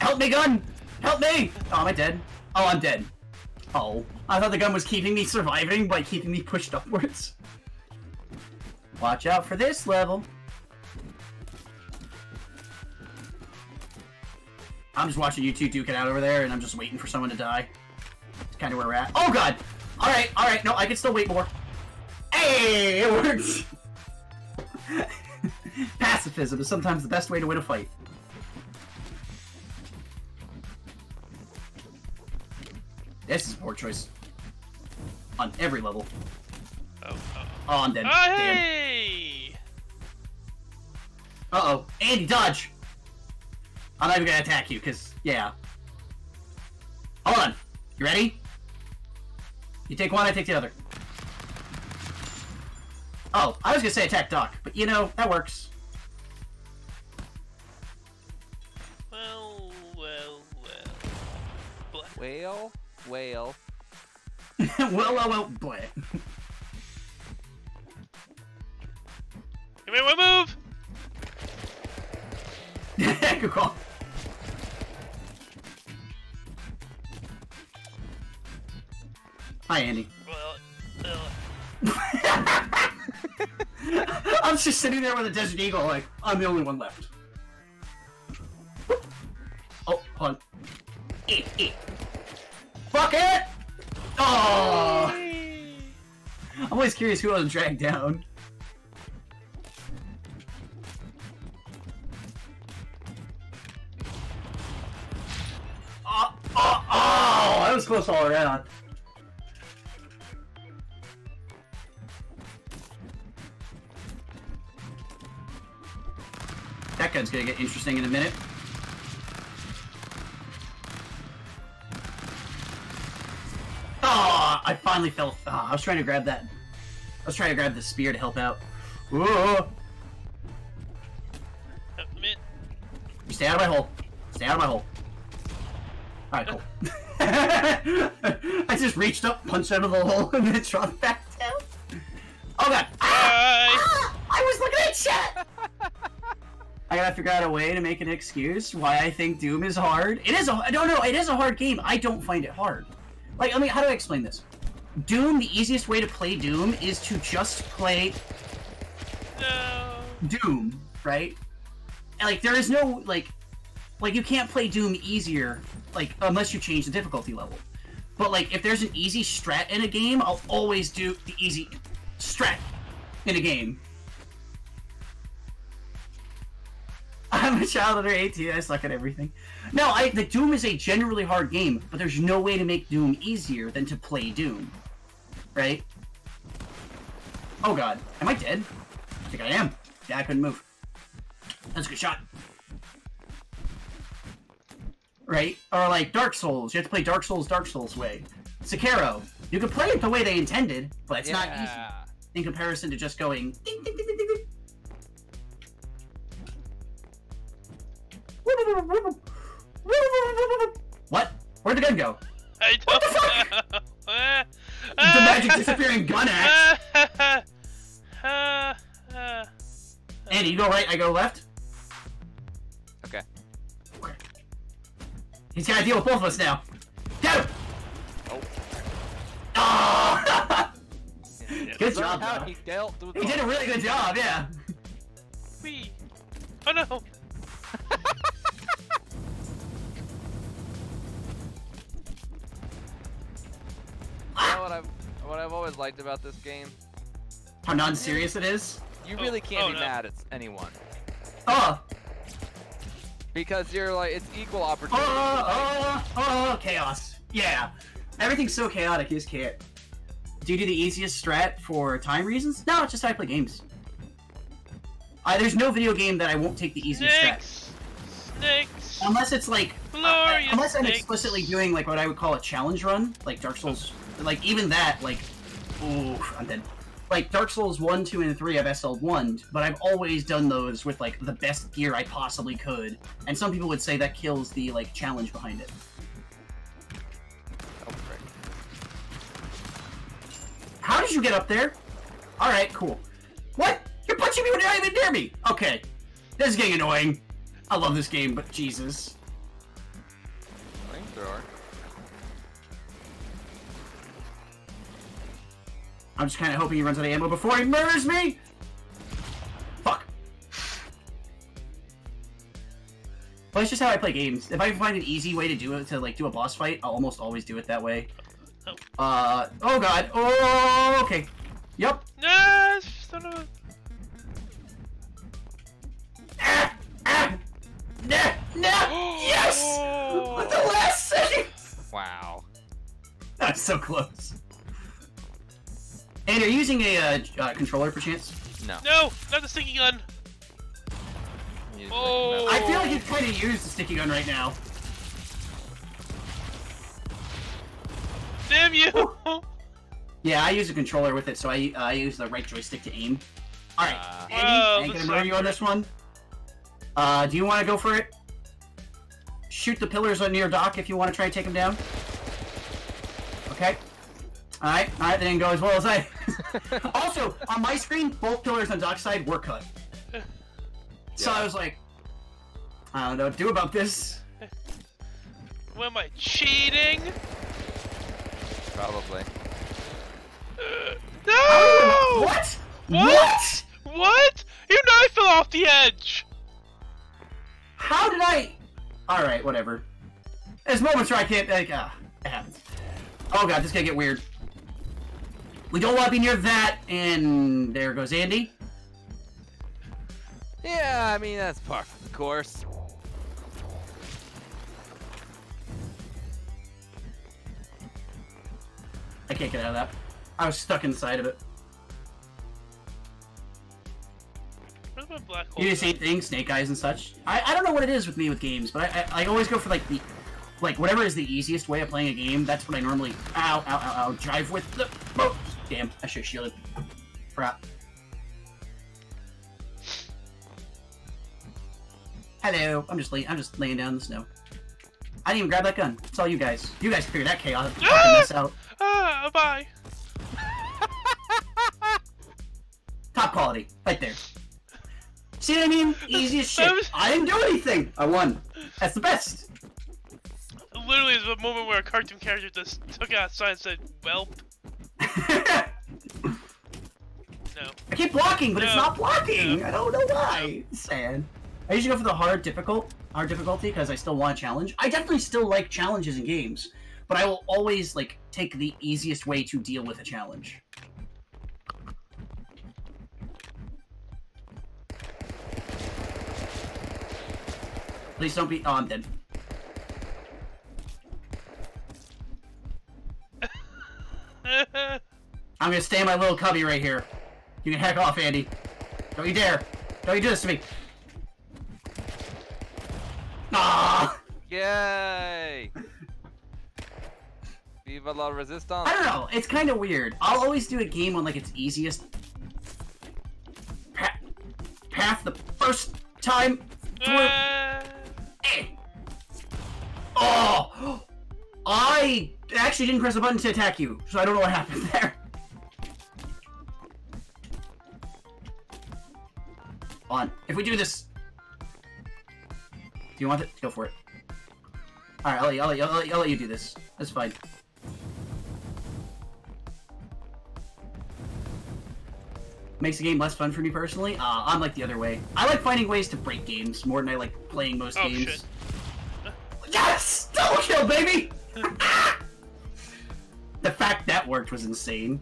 Help me, gun! Help me! Oh, am I dead? Oh, I'm dead. Oh. I thought the gun was keeping me surviving by keeping me pushed upwards. Watch out for this level. I'm just watching you two duke it out over there, and I'm just waiting for someone to die. It's kind of where we're at. Oh god! Alright, alright, no, I can still wait more. Hey, it works! Pacifism is sometimes the best way to win a fight. This is a poor choice. On every level. Oh, uh, oh. Oh, I'm dead. Hey! Uh-oh. Andy, dodge! I'm not even gonna attack you, because, yeah. Hold on. You ready? You take one, I take the other. Oh, I was gonna say attack Doc, but you know, that works. Well, well, well. Blah. Whale, whale. well, well, well, bleh. Come here, one move! Good call. Hi, Andy. Well, uh, I'm just sitting there with a Desert Eagle, like, I'm the only one left. Oh, hold. Fuck it! Oh! I'm always curious who I was dragged down. Oh, oh, oh! I was close all around. That gun's gonna get interesting in a minute. Oh, I finally fell. Oh, I was trying to grab that. I was trying to grab the spear to help out. Ooh. You stay out of my hole. Stay out of my hole. Alright, cool. I just reached up, punched out of the hole, and then dropped back down. Oh god! Ah! Ah! I was looking at chat! I gotta figure out a way to make an excuse why I think Doom is hard. It is a I don't know, it is a hard game. I don't find it hard. Like, I mean, how do I explain this? Doom, the easiest way to play Doom is to just play No! Doom, right? And, like there is no like like you can't play Doom easier like unless you change the difficulty level. But like if there's an easy strat in a game, I'll always do the easy strat in a game. I'm a child under 18, I suck at everything. No, I the Doom is a generally hard game, but there's no way to make Doom easier than to play Doom. Right? Oh god. Am I dead? I think I am. Yeah, I couldn't move. That's a good shot. Right? Or like Dark Souls. You have to play Dark Souls Dark Souls way. Sekiro. You can play it the way they intended, but it's not easy in comparison to just going ding ding ding What? Where'd the gun go? I What the don't know. The magic disappearing gun axe. uh, uh, Andy, you go right, I go left. Okay. Okay. He's gotta deal with both of us now. Get him! Oh. Oh! Good job, how though. he dealt with He did a really good job, yeah. Wee. Oh no! You know what I've what I've always liked about this game? How non-serious it is. You Oh, really can't oh, be no. mad at anyone Oh, because you're like it's equal opportunity. oh, oh, oh, chaos. Yeah. Everything's so chaotic, you just can't. Do you do the easiest strat for time reasons? No, it's just how I play games. I, there's no video game that I won't take the easiest strat. Snakes! Snakes! Unless it's like, uh, Glorious unless I'm explicitly doing like what I would call a challenge run, like Dark Souls, like even that, like, ooh, I'm dead. Like Dark Souls one, two, and three, I've SL one, but I've always done those with like the best gear I possibly could. And some people would say that kills the like challenge behind it. Oh. How did you get up there? All right, cool. What? You're punching me when you're not even near me. Okay, this is getting annoying. I love this game, but Jesus. Flamethrower. I'm just kind of hoping he runs out of ammo before he murders me. Fuck. Well, it's just how I play games. If I find an easy way to do it, to like do a boss fight, I'll almost always do it that way. Oh. Uh, oh god. Oh, okay. Yep. No, son of a... Ah, ah, nah, nah, yes! At the last second! Wow. That's so close. And are you using a uh, uh, controller per chance? No. No, not the sticky gun. Oh. I feel like you kind of use the sticky gun right now. Damn you! Yeah, I use a controller with it, so I uh, I use the right joystick to aim. All right, Ah. Andy, Whoa, I ain't gonna murder you on this one. Uh, do you want to go for it? Shoot the pillars on near Doc if you want to try and take them down. Okay. All right, all right, that didn't go as well as I. also, on my screen, both pillars on Doc's side were cut. So I was like, I don't know what to do about this. what am I cheating? Probably. No! What? What? What? Even I fell off the edge. How did I? All right, whatever. There's moments where I can't. Like, ah, it happens. Oh god, this is gonna get weird. We don't want to be near that, and there goes Andy. Yeah, I mean that's par for the course. I can't get out of that. I was stuck inside of it. Black hole? You do the same thing, snake eyes and such. I, I don't know what it is with me with games, but I, I, I always go for like the like whatever is the easiest way of playing a game. That's what I normally ow ow ow ow drive with the. Oh, damn! I should have shielded. Crap. Hello. I'm just laying. I'm just laying down in the snow. I didn't even grab that gun. It's all you guys. You guys figure that chaos fucking mess out. Ah, bye. Top quality, right there. See what I mean? Easy as shit. was- I didn't do anything. I won. That's the best. Literally, is the moment where a cartoon character just took out a sign and said, "Welp." I keep blocking, but it's not blocking. No. I don't know why. It's sad. I usually go for the hard difficult, hard difficulty because I still want a challenge. I definitely still like challenges in games, but I will always like take the easiest way to deal with a challenge. Please don't be. Oh, I'm dead. I'm gonna stay in my little cubby right here. You can heck off, Andy. Don't you dare. Don't you do this to me. Ah! Yay! Viva la resistance! I don't know. It's kind of weird. I'll always do a game on like its easiest pa- path the first time. Uh, Eh. Oh! I actually didn't press a button to attack you, so I don't know what happened there. On. If we do this... Do you want it? Go for it. Alright, I'll, I'll, I'll, I'll let you do this. That's fine. Makes the game less fun for me personally. Uh, I'm like the other way. I like finding ways to break games more than I like playing most Oh, games. shit. Yes! Double kill, baby! the fact that worked was insane.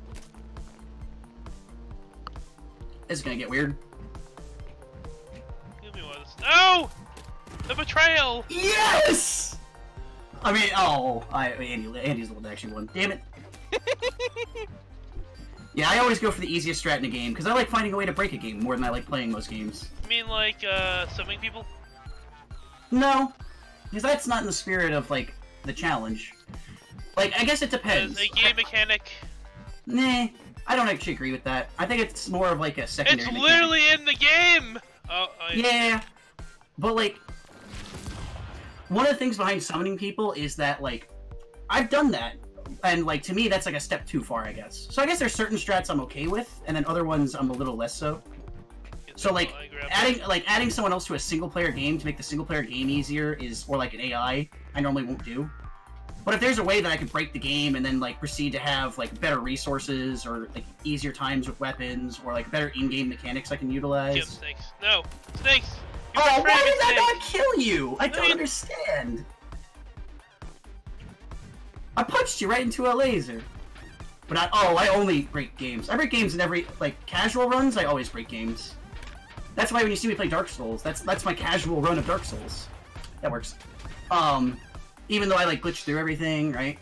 This is gonna get weird. Give me one. No! The betrayal! Yes! I mean, oh, I, Andy, Andy's the one that actually won. Damn it. yeah, I always go for the easiest strat in a game, because I like finding a way to break a game more than I like playing most games. You mean like, uh, summoning people? No, because that's not in the spirit of like the challenge. Like, I guess it depends. A game mechanic. Nah, I don't actually agree with that. I think it's more of like a secondary. It's mechanic. literally in the game! Oh, I, Yeah, but like, one of the things behind summoning people is that like, I've done that, and like to me that's like a step too far, I guess. So I guess there's certain strats I'm okay with, and then other ones I'm a little less so. So like adding like adding someone else to a single player game to make the single player game easier is or like an AI I normally won't do. But if there's a way that I could break the game and then like proceed to have like better resources or like easier times with weapons or like better in-game mechanics I can utilize. Kill snakes. No! Snakes! You're Oh, why did that not kill you? I don't mean- understand. I punched you right into a laser. But I oh, I only break games. I break games in every like casual runs. I always break games. That's why when you see me play Dark Souls, that's that's my casual run of Dark Souls. That works. Um, even though I like glitched through everything, right?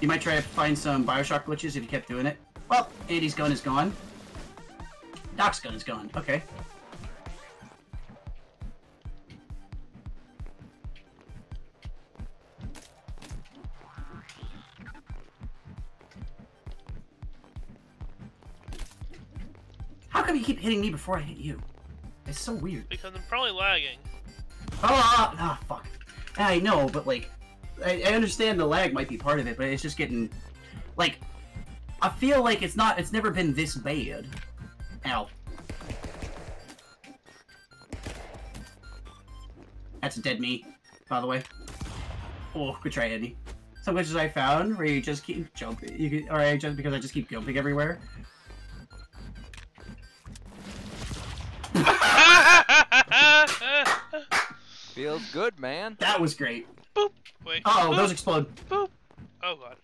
You might try to find some Bioshock glitches if you kept doing it. Well, Andy's gun is gone. Doc's gun is gone. Okay. How come you keep hitting me before I hit you? It's so weird. Because I'm probably lagging. Ah, ah, fuck. I know, but like, I, I understand the lag might be part of it, but it's just getting, like, I feel like it's not, it's never been this bad. Ow. That's a dead me, by the way. Oh, good try, Eddie. Some glitches I found where you just keep jumping, you can, or I just because I just keep jumping everywhere. Feels good, man. That was great. Boop! Wait. Uh oh, Boop. those explode. Boop! Oh god.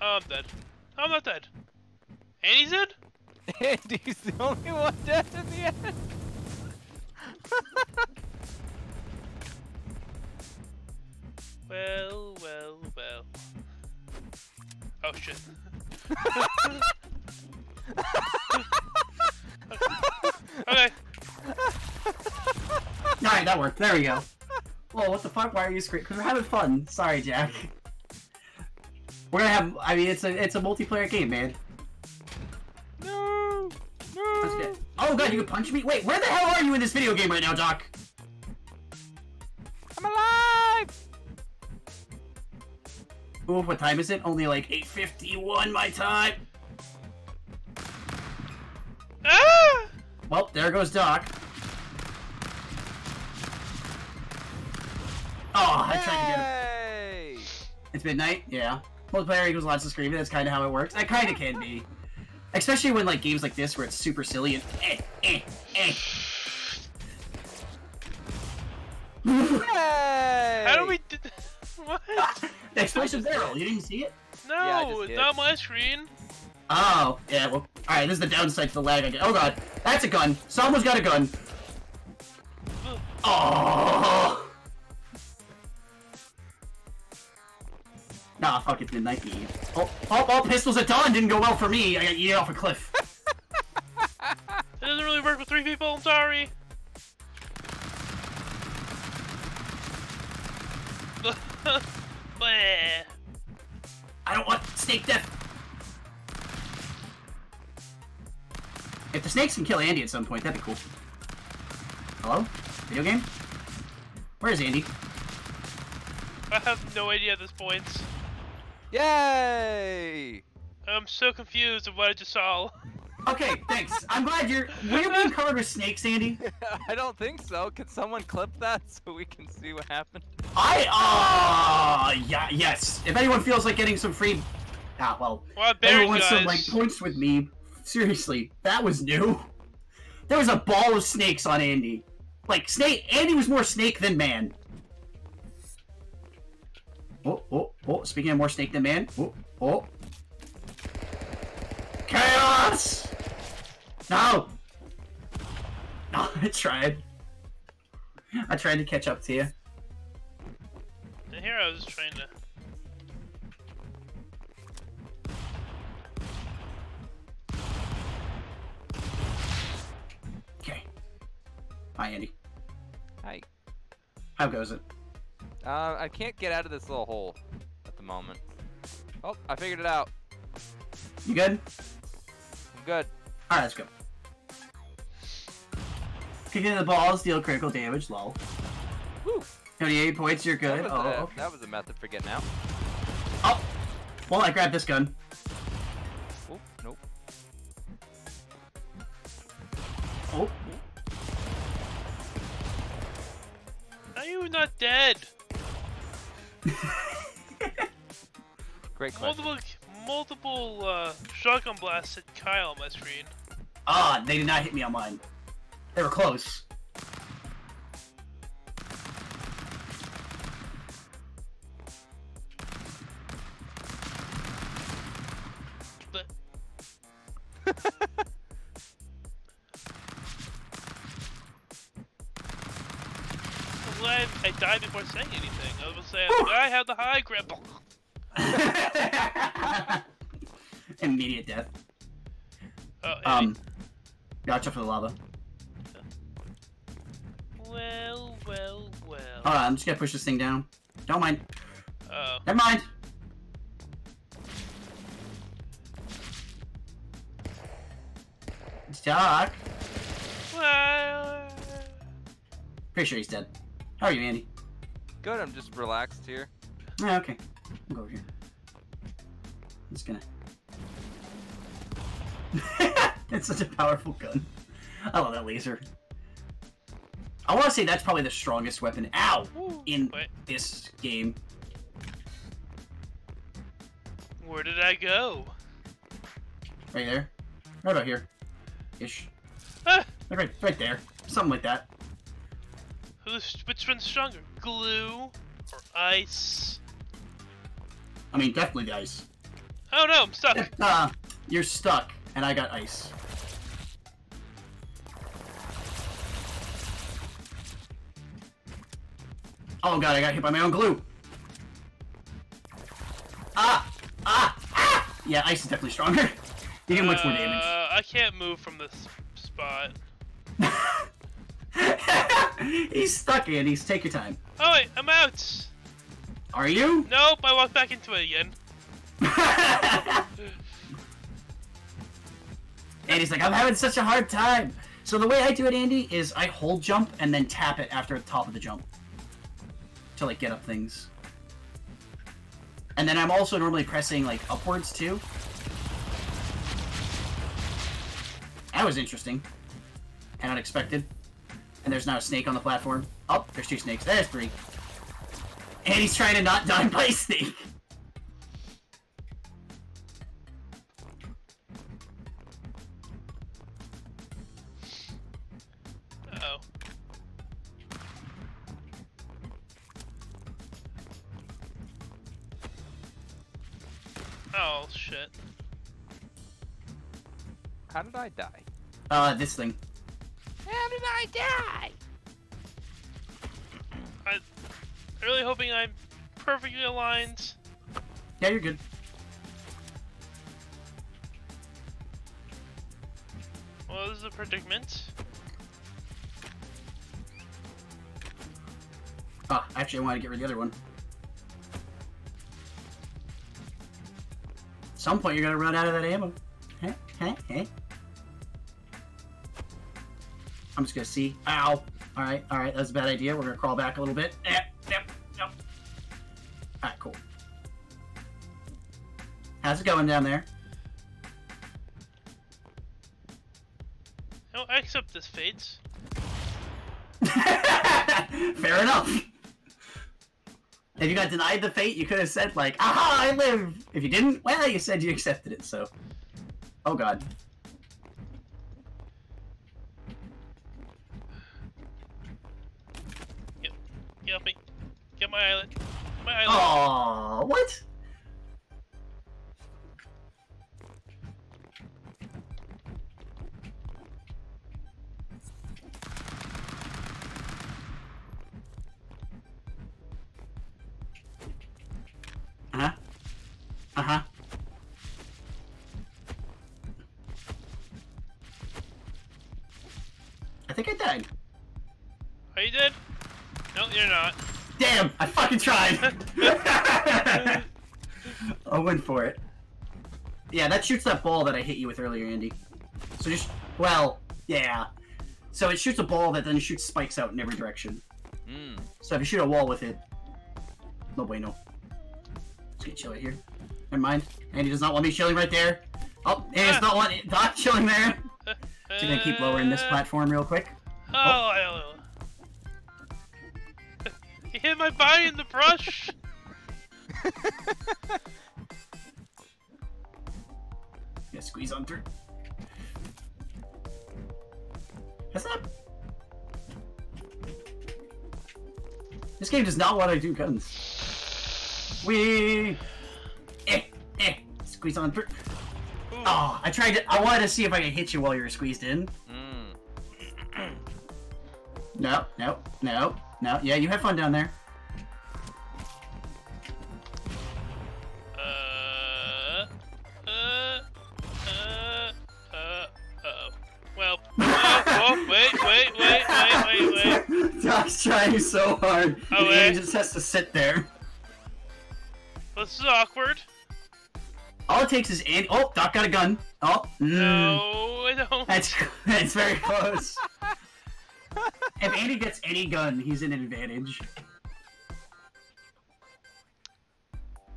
Oh, I'm dead. I'm not dead. Andy's dead? Andy's the only one dead in the end. Well, well, well. Oh shit. okay. Alright, that worked. There we go. Whoa, what the fuck? Why are you screaming? Because we're having fun. Sorry, Jack. We're gonna have. I mean, it's a it's a multiplayer game, man. No. No. Oh god, you can punch me. Wait, where the hell are you in this video game right now, Doc? I'm alive. Ooh, what time is it? Only like 8:51 my time. Ah! Well, there goes Doc. Oh, I tried to get him. Hey. It's midnight. Yeah. Multiplayer equals lots of screaming. That's kind of how it works. That kind of can be. Especially when like games like this where it's super silly and eh, eh, eh. Hey. How do we d- What? the explosive barrel. You didn't see it? No, I it's hit. not my screen. Oh, yeah. Well, all right. This is the downside to the lag. I guess. Oh god, that's a gun. Someone's got a gun. Oh. Nah, fuck it's midnight Eve. Oh, oh, oh, pistols at dawn didn't go well for me. I got yeeted off a cliff. It doesn't really work with three people, I'm sorry. I don't want snake death. If the snakes can kill Andy at some point, that'd be cool. Hello? Video game? Where is Andy? I have no idea at this point. Yay. I'm so confused of what I just saw. Okay, thanks. I'm glad you're. Were you being covered with snakes, Andy? I don't think so. Can someone clip that so we can see what happened? I. Ah, yeah, yes. If anyone feels like getting some free. Ah, well. Well, I Anyone wants some, like, points with me. Seriously, that was new. There was a ball of snakes on Andy. Like, snake. Andy was more snake than man. Oh, oh, oh. Speaking of more snake than man. Oh, oh. Chaos! No! No, I tried. I tried to catch up to you. And here I was trying to. Okay. Hi, Andy. Hi. How goes it? Uh, I can't get out of this little hole at the moment. Oh, I figured it out. You good? I'm good. Alright, let's go. Kicking the balls, deal critical damage, lol. Woo. 28 points, you're good. That was, Oh, a, okay. that was a method for getting out. Oh! Well, I grabbed this gun. Oh, nope. Oh. Are you not dead? Great question. Multiple, multiple uh, shotgun blasts hit Kyle on my screen. Ah, they did not hit me on mine. They were close. But I died before saying anything. I was gonna say, I have the high grip. Immediate death. Oh, Um, gotcha for the lava. well, well, well. Hold on, I'm just gonna push this thing down. Don't mind. Oh, Never mind. Doc. well. Pretty sure he's dead. How are you, Andy? Good, I'm just relaxed here. Yeah, okay. I'll go over here. I'm just gonna. it's such a powerful gun. I love that laser. I want to say that's probably the strongest weapon. Ow! Woo. In Wait, this game. where did I go? Right there. Right about here. Ish. Ah, Right, right there. Something like that. Who's, which one's stronger, glue or ice? I mean, definitely the ice. Oh no, I'm stuck. Uh, you're stuck, and I got ice. Oh god, I got hit by my own glue. Ah! Ah! Ah! Yeah, ice is definitely stronger. You get much more damage. Uh, I can't move from this spot. he's stuck, Andy. Take your time. Oh wait, I'm out. Are you? Nope, I walked back into it again. Andy's like, I'm having such a hard time. So the way I do it, Andy, is I hold jump and then tap it after the top of the jump to like get up things. And then I'm also normally pressing like upwards too. That was interesting and unexpected. And there's not a snake on the platform. Oh, there's two snakes. There's three. And he's trying to not die by a snake. Uh oh. Oh shit. How did I die? Uh, this thing. How did I die? I'm really hoping I'm perfectly aligned. Yeah, you're good. Well, this is a predicament. Ah, actually, I wanted to get rid of the other one. At some point, you're gonna run out of that ammo. Huh? Huh? Huh? I'm just gonna see. Ow! Alright, alright, that's a bad idea. We're gonna crawl back a little bit. Eh, eh, eh. Yep, yep, yep. Alright, cool. How's it going down there? No, I accept this fate. Fair enough. If you got denied the fate, you could have said like, "Aha, I live." If you didn't, well, you said you accepted it. So, oh god. Get my island. My island. Oh, what? Uh huh. Uh huh. I think I died. Are you dead? No, You're not. Damn! I fucking tried. I went for it. Yeah, that shoots that ball that I hit you with earlier, Andy. So just well, yeah. So it shoots a ball that then shoots spikes out in every direction. Mm. So if you shoot a wall with it, no bueno. Let's get chilly here. Never mind. Andy does not want me chilling right there. Oh, Andy's not want not chilling there. So gonna keep lowering this platform real quick. Oh, I don't know. he hit my body in the brush. Yeah, squeeze on through. That's not. This game does not want to do guns. We. Eh, eh. Squeeze on through. Ooh. Oh, I tried to. I wanted to see if I could hit you while you were squeezed in. Mm. No, no, no, no. Yeah, you had fun down there. Uh, uh, uh, uh, uh. Well, uh, oh, wait, wait, wait, wait, wait, wait. Doc's trying so hard. Oh, wait. Andy just has to sit there. This is awkward. All it takes is Andy. Oh, Doc got a gun. Oh, mm. No, I don't. That's that's very close. If Andy gets any gun, he's in an advantage.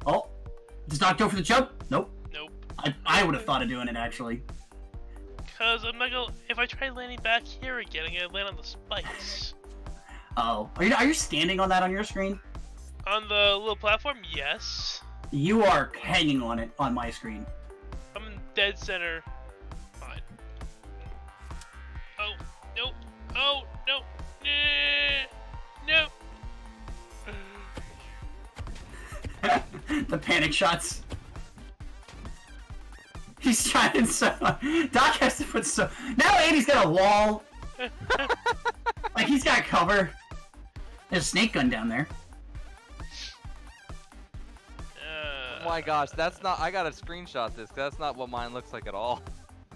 Oh, does Doc go for the jump? Nope. Nope. I, I would have thought of doing it actually. Cause I'm not gonna. If I try landing back here again, I'm gonna land on the spikes. Oh, are you are you standing on that on your screen? On the little platform, yes. You are hanging on it on my screen. I'm in dead center. Fine. Oh, nope. Oh, no. Nah, No. the panic shots. He's trying so. Doc has to put so. Now Andy's got a wall. like he's got cover. There's a snake gun down there. Uh, Oh my gosh, that's not. I gotta screenshot this. 'cause That's not what mine looks like at all.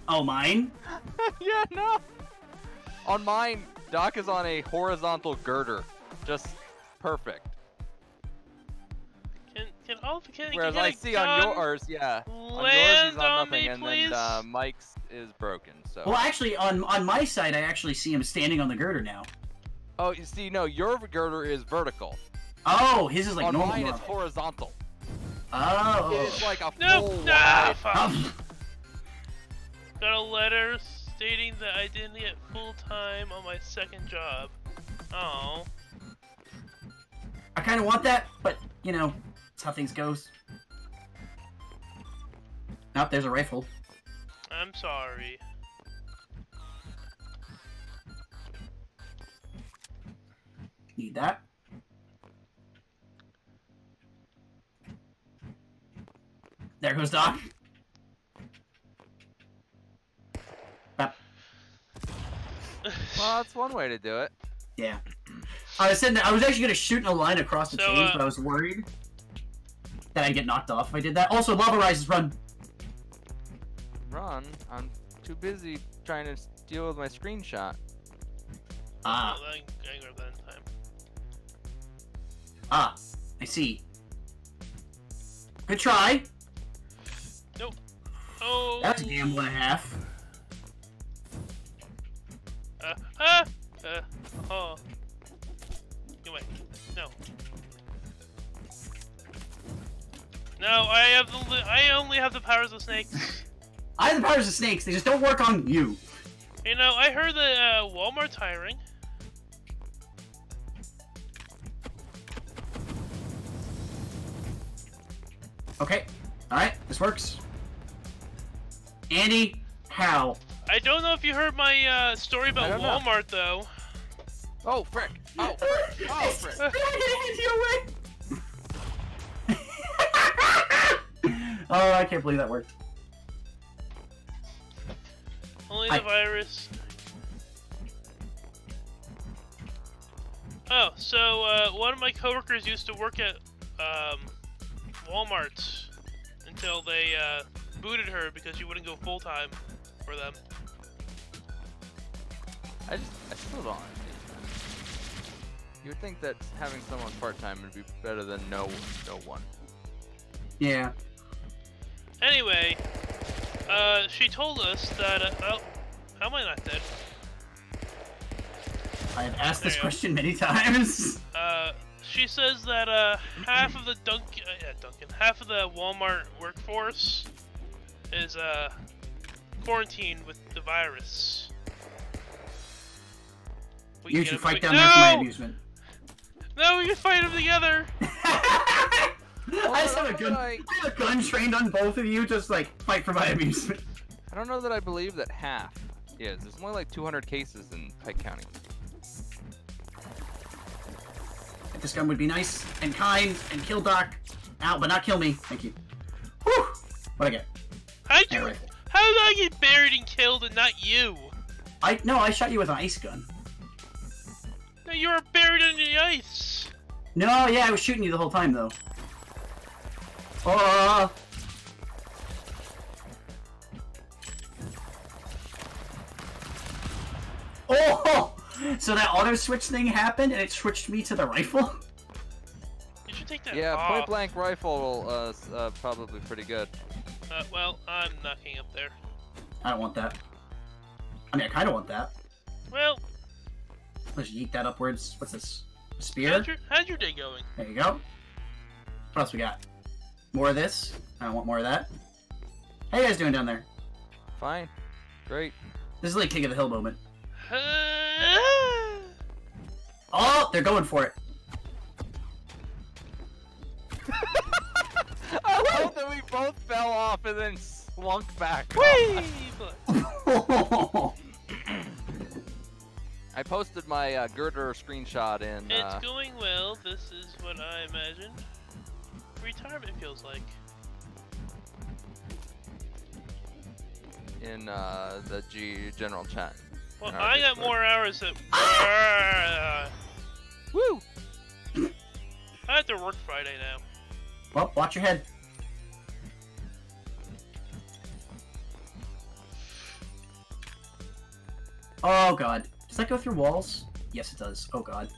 Oh, mine? yeah, no. On mine, Doc is on a horizontal girder, just perfect. Can, can all the can, Whereas can I a see on yours, yeah, on yours land on on nothing, me, and please? then uh, Mike's is broken. So. Well, actually, on on my side, I actually see him standing on the girder now. oh, you see, no, your girder is vertical. Oh, his is like on normal. mine, it's normal. horizontal. Oh. It is like a No, full nah, wide. fuck. Got a letter stating that I didn't get full time on my second job. Oh. I kind of want that, but you know, it's how things goes. Nope, there's a rifle. I'm sorry. Need that. There goes Doc. Well, that's one way to do it. Yeah. I was sitting there, I was actually gonna shoot in a line across the So, change, uh, but I was worried that I'd get knocked off if I did that. Also, lava rises run. Run. I'm too busy trying to deal with my screenshot. Ah, Well, I, I that in time. ah, I see. Good try. Nope. Oh. That's a gamble and a half. Uh, ah! Uh, oh. Away. No. No, I have the. I only have the powers of snakes. I have the powers of snakes. They just don't work on you. you know, I heard that uh, Walmart's hiring. Okay. All right. This works. Andy, how? I don't know if you heard my uh, story about don't know. Walmart though. Oh, frick! Oh, frick! Oh, frick! oh, I can't believe that worked. Only I- the virus. Oh, so uh, one of my coworkers used to work at um, Walmart until they uh, booted her because she wouldn't go full time for them. I just, I still don't understand. You would think that having someone part time would be better than no no one. Yeah. Anyway, uh, she told us that. Uh, oh, how am I not dead? I have asked this There you go. question many times. Uh, she says that uh, half of the Dunk, uh, yeah, Duncan, half of the Walmart workforce is uh quarantined with the virus. We You should fight we- down there for my amusement. No, we can fight them together. I just have a I don't gun. know I have a gun trained on both of you, just like fight for my amusement. I don't know that I believe that half is. There's only like 200 cases in Pike County. This gun would be nice and kind and kill Doc. Ow, but not kill me. Thank you. Whew. What I get? How'd you? How did I get buried and killed and not you? I no, I shot you with an ice gun. No, you were buried under the ice. No, yeah, I was shooting you the whole time though. Oh. Oh! So that auto switch thing happened, and it switched me to the rifle. Did You take that Yeah, off. point blank rifle, uh, uh, probably pretty good. Uh, well, I'm knocking up there. I don't want that. I mean, I kind of want that. Well, Let's yeet that upwards. What's this? A spear? how's your, how's your day going? There you go. What else we got? More of this. I don't want more of that. How you guys doing down there? Fine, great. This is like King of the Hill moment. Oh, they're going for it. I love that we both fell off and then slunk back. up. Whee! But I posted my uh, girder screenshot in it's uh, going well. This is what I imagine retirement feels like. in uh, the G general chat. Well, in our I got more hours than. I Woo! I have to work Friday now. Well, watch your head. Oh god. Does that go through walls? Yes, it does. Oh god.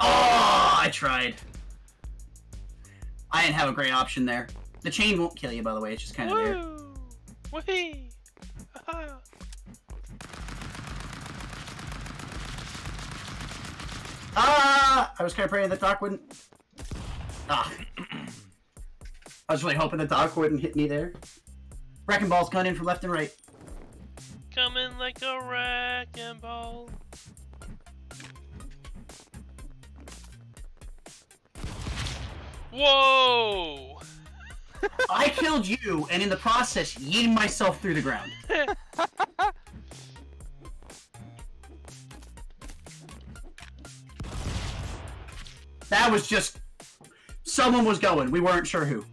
Oh, I tried. I didn't have a great option there. The chain won't kill you, by the way. It's just kind of there. Woo! Whee! Ah! I was kind of praying the doc wouldn't. Ah. I was really hoping the doc wouldn't hit me there. Wrecking balls gunning from left and right. Coming like a wrecking ball. Whoa! I killed you, and in the process, yeeted myself through the ground. That was just. Someone was going. We weren't sure who.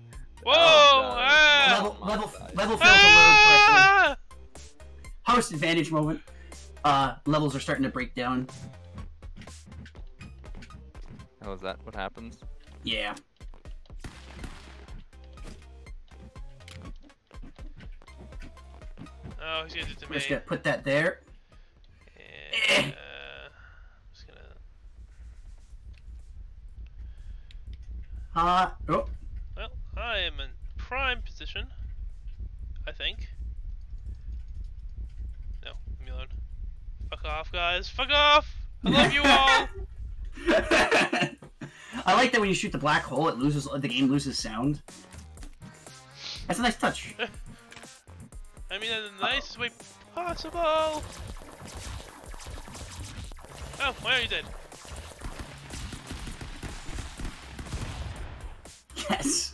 Whoa! God. ah! Level, level, level failed to load correctly. Host advantage moment. Uh, levels are starting to break down. Oh, is that what happens? Yeah. Oh, he's gonna do it to We're me. just gonna put that there. And, uh, just gonna. Uh, oh, Well, I am in prime position. I think. No, leave me alone. Fuck off, guys. Fuck off! I love you all! I like that when you shoot the black hole, it loses the game loses sound. That's a nice touch. I mean, in the nicest way possible! Oh, why are you dead? Yes.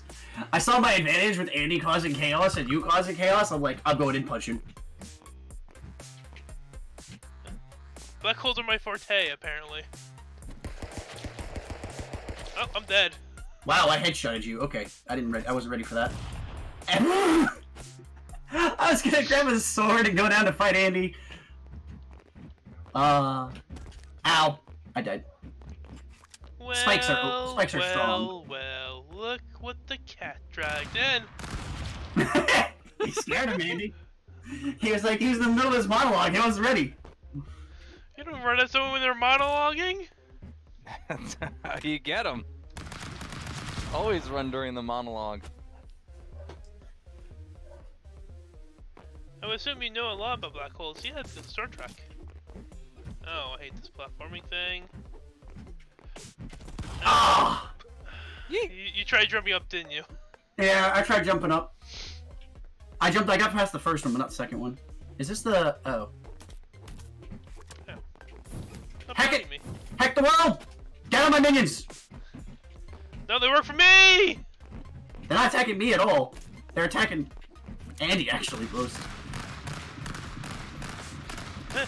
I saw my advantage with Andy causing chaos and you causing chaos. I'm like, I'm going in punching. Black holes are my forte, apparently. Oh, I'm dead. Wow, I headshotted you. Okay, I didn't. I wasn't ready for that. I was gonna grab his sword and go down to fight Andy. Uh, ow! I died. Well, Spikes are- spikes are well, strong. Well, look what the cat dragged in. he scared him, Andy. He was like, he was in the middle of his monologue. He wasn't ready. You don't run at someone when they're monologuing? That's how you get them. Always run during the monologue. I would assume you know a lot about black holes. Yeah, it's in Star Trek. Oh, I hate this platforming thing. Ah! You, you tried jumping up, didn't you? Yeah, I tried jumping up. I jumped. I got past the first one, but not the second one. Is this the? Oh, Heck it! me. heck the world! Get on my minions! No, they work for me! They're not attacking me at all. They're attacking Andy actually close.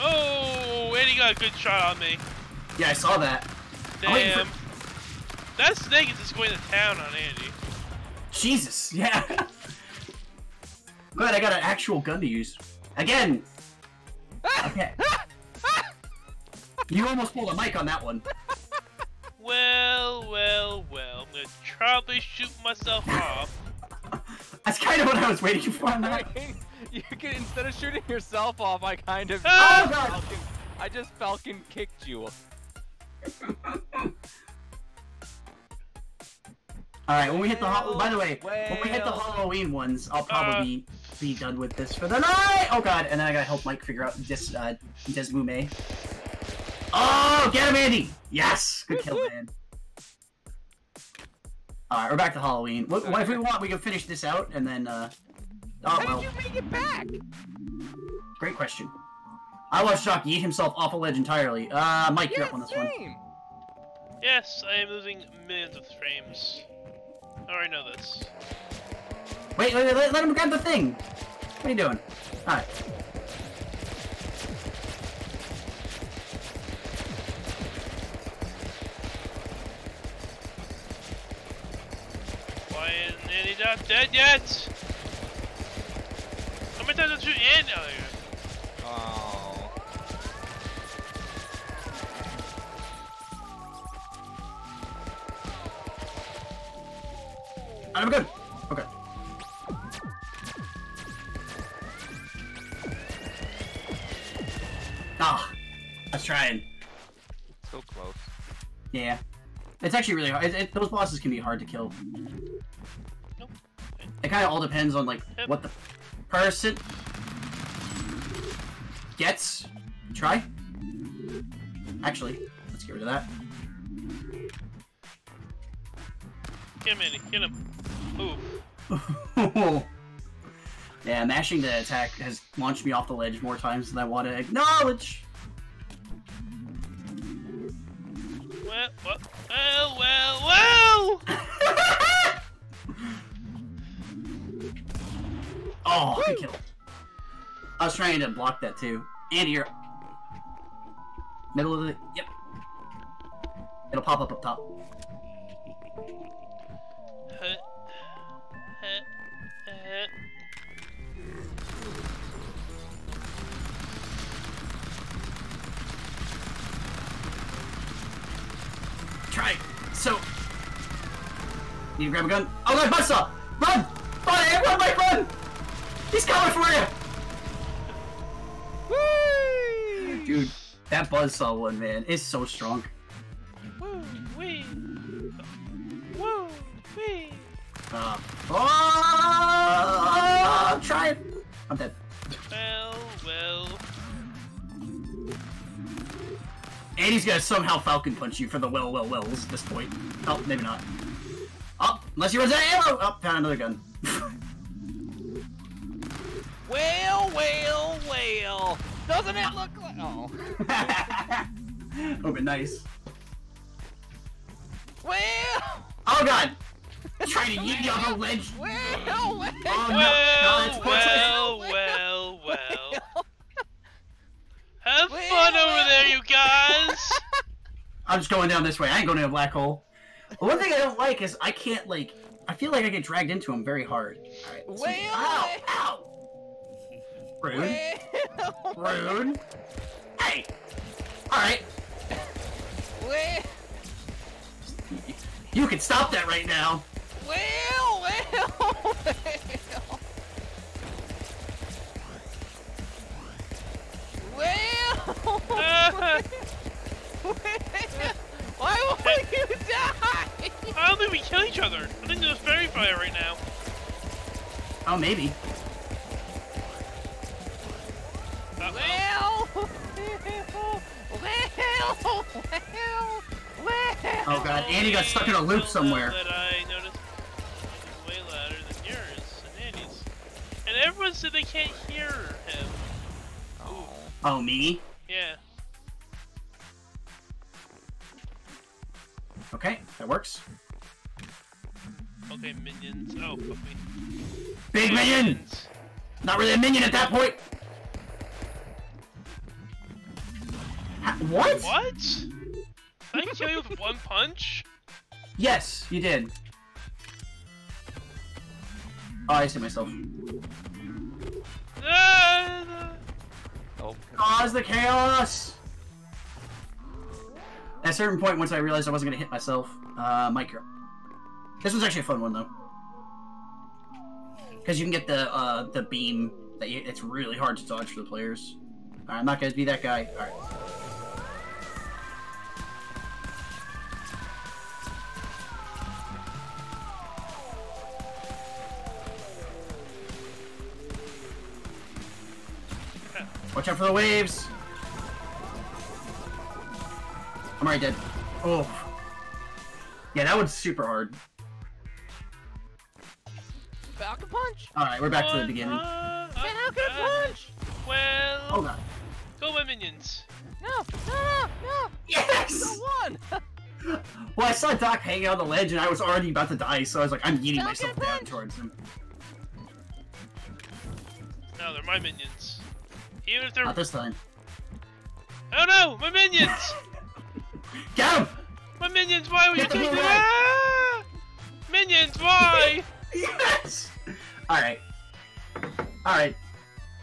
Oh, and he got a good shot on me. Yeah, I saw that. I'm for- Damn. That snake is just going to town on Andy. Jesus, yeah. Glad I got an actual gun to use. Again. Okay. You almost pulled a mic on that one. Well, well, well. I'm gonna probably shoot myself off. That's kind of what I was waiting for on that. you can instead of shooting yourself off, I kind of. Ah! Oh, God. Falcon, I just Falcon kicked you. All right, when we hit the hol- by the way, when we hit the Halloween ones, I'll probably be done with this for the night. Oh god, and then I gotta help Mike figure out this uh Desmume. Oh, get him, Andy! Yes, good kill, man. All right, we're back to Halloween. What, what if we want? We can finish this out and then. uh... Oh How well, did you make it back? great question. I watched Shock eat himself off a ledge entirely. Uh, Mike, you're Yeah, up on this one. Yes, I am losing millions of frames. I already know this. Wait, wait, wait let, let him grab the thing. What are you doing? All Why isn't Andy not dead yet? How many times did you Andy? Oh, there. Oh. I'm good. Okay. Ah, I was trying. So close. Yeah, it's actually really hard. It, it, those bosses can be hard to kill. It kind of all depends on like Yep. what the person gets. Try. Actually, let's get rid of that. Get him, Andy. Get him. Ooh. yeah, mashing the attack has launched me off the ledge more times than I want to acknowledge. Trying to block that too. And you're middle of the. Yep. It'll pop up up top. Try. So. Need to grab a gun. Oh god, Buzzsaw! Run! Run, run, Mike, run! He's coming for you! Dude, that Buzzsaw one, man, is so strong. Woo wee. Woo wee. Uh, oh, try it. I'm dead. Well, well. Andy's gonna somehow Falcon punch you for the well, well, wells at this point. Oh, maybe not. Oh, unless he runs out of ammo! Oh, found another gun. Well, well, well. Doesn't it look like? Oh. oh, but nice. Well. Oh god! Trying to yeet you off a ledge. Well, well. Oh no, no, it's Well, pointless. well, well, well. Have Well, fun over well. there, you guys! I'm just going down this way. I ain't going to a black hole. But one thing I don't like is I can't like. I feel like I get dragged into him very hard. All right. Well, Ow! Ow! Rude. Well, Rude. Hey. All right. well, You can stop that right now. well, well, well. Well, Why won't you die? I don't think we kill each other. I think there's fairy fire right now. Oh, maybe. Oh god, Andy got stuck in a loop somewhere. That I noticed way louder than yours and Andy's. And everyone said they can't hear him. Oh. Oh, me? Yeah. Okay, that works. Okay, minions. Oh, fuck me. Big minion! Not really a minion at that point! What? What? I kill you with one punch? Yes, you did. Oh, I see myself. Ah, Oh. Cause the chaos! At a certain point, once I realized I wasn't gonna hit myself, uh, micro. This was actually a fun one, though. Because you can get the, uh, the beam that you, it's really hard to dodge for the players. Alright, I'm not gonna be that guy. Alright. Watch out for the waves! I'm already dead. Oh. Yeah, that was super hard. Falcon punch. Alright, we're back to the beginning. uh, Falcon uh, punch. Well, Oh god. go my minions. No, no, no, no. Yes! The one. Well, I saw Doc hanging on the ledge and I was already about to die, so I was like, I'm yeeting Falcon myself down towards him. No, they're my minions. Even if they're. Not this time. Oh no, my minions! Get him! my minions, why would you Get the take them? Ah! Minions, why? Yes! Alright. Alright.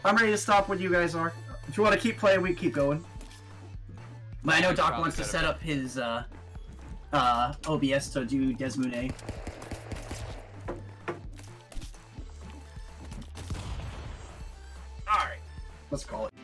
I'm ready to stop when you guys are. If you want to keep playing, we keep going. But I know Doc wants to set up his, uh, uh, OBS to do DeSmuME. Let's call it.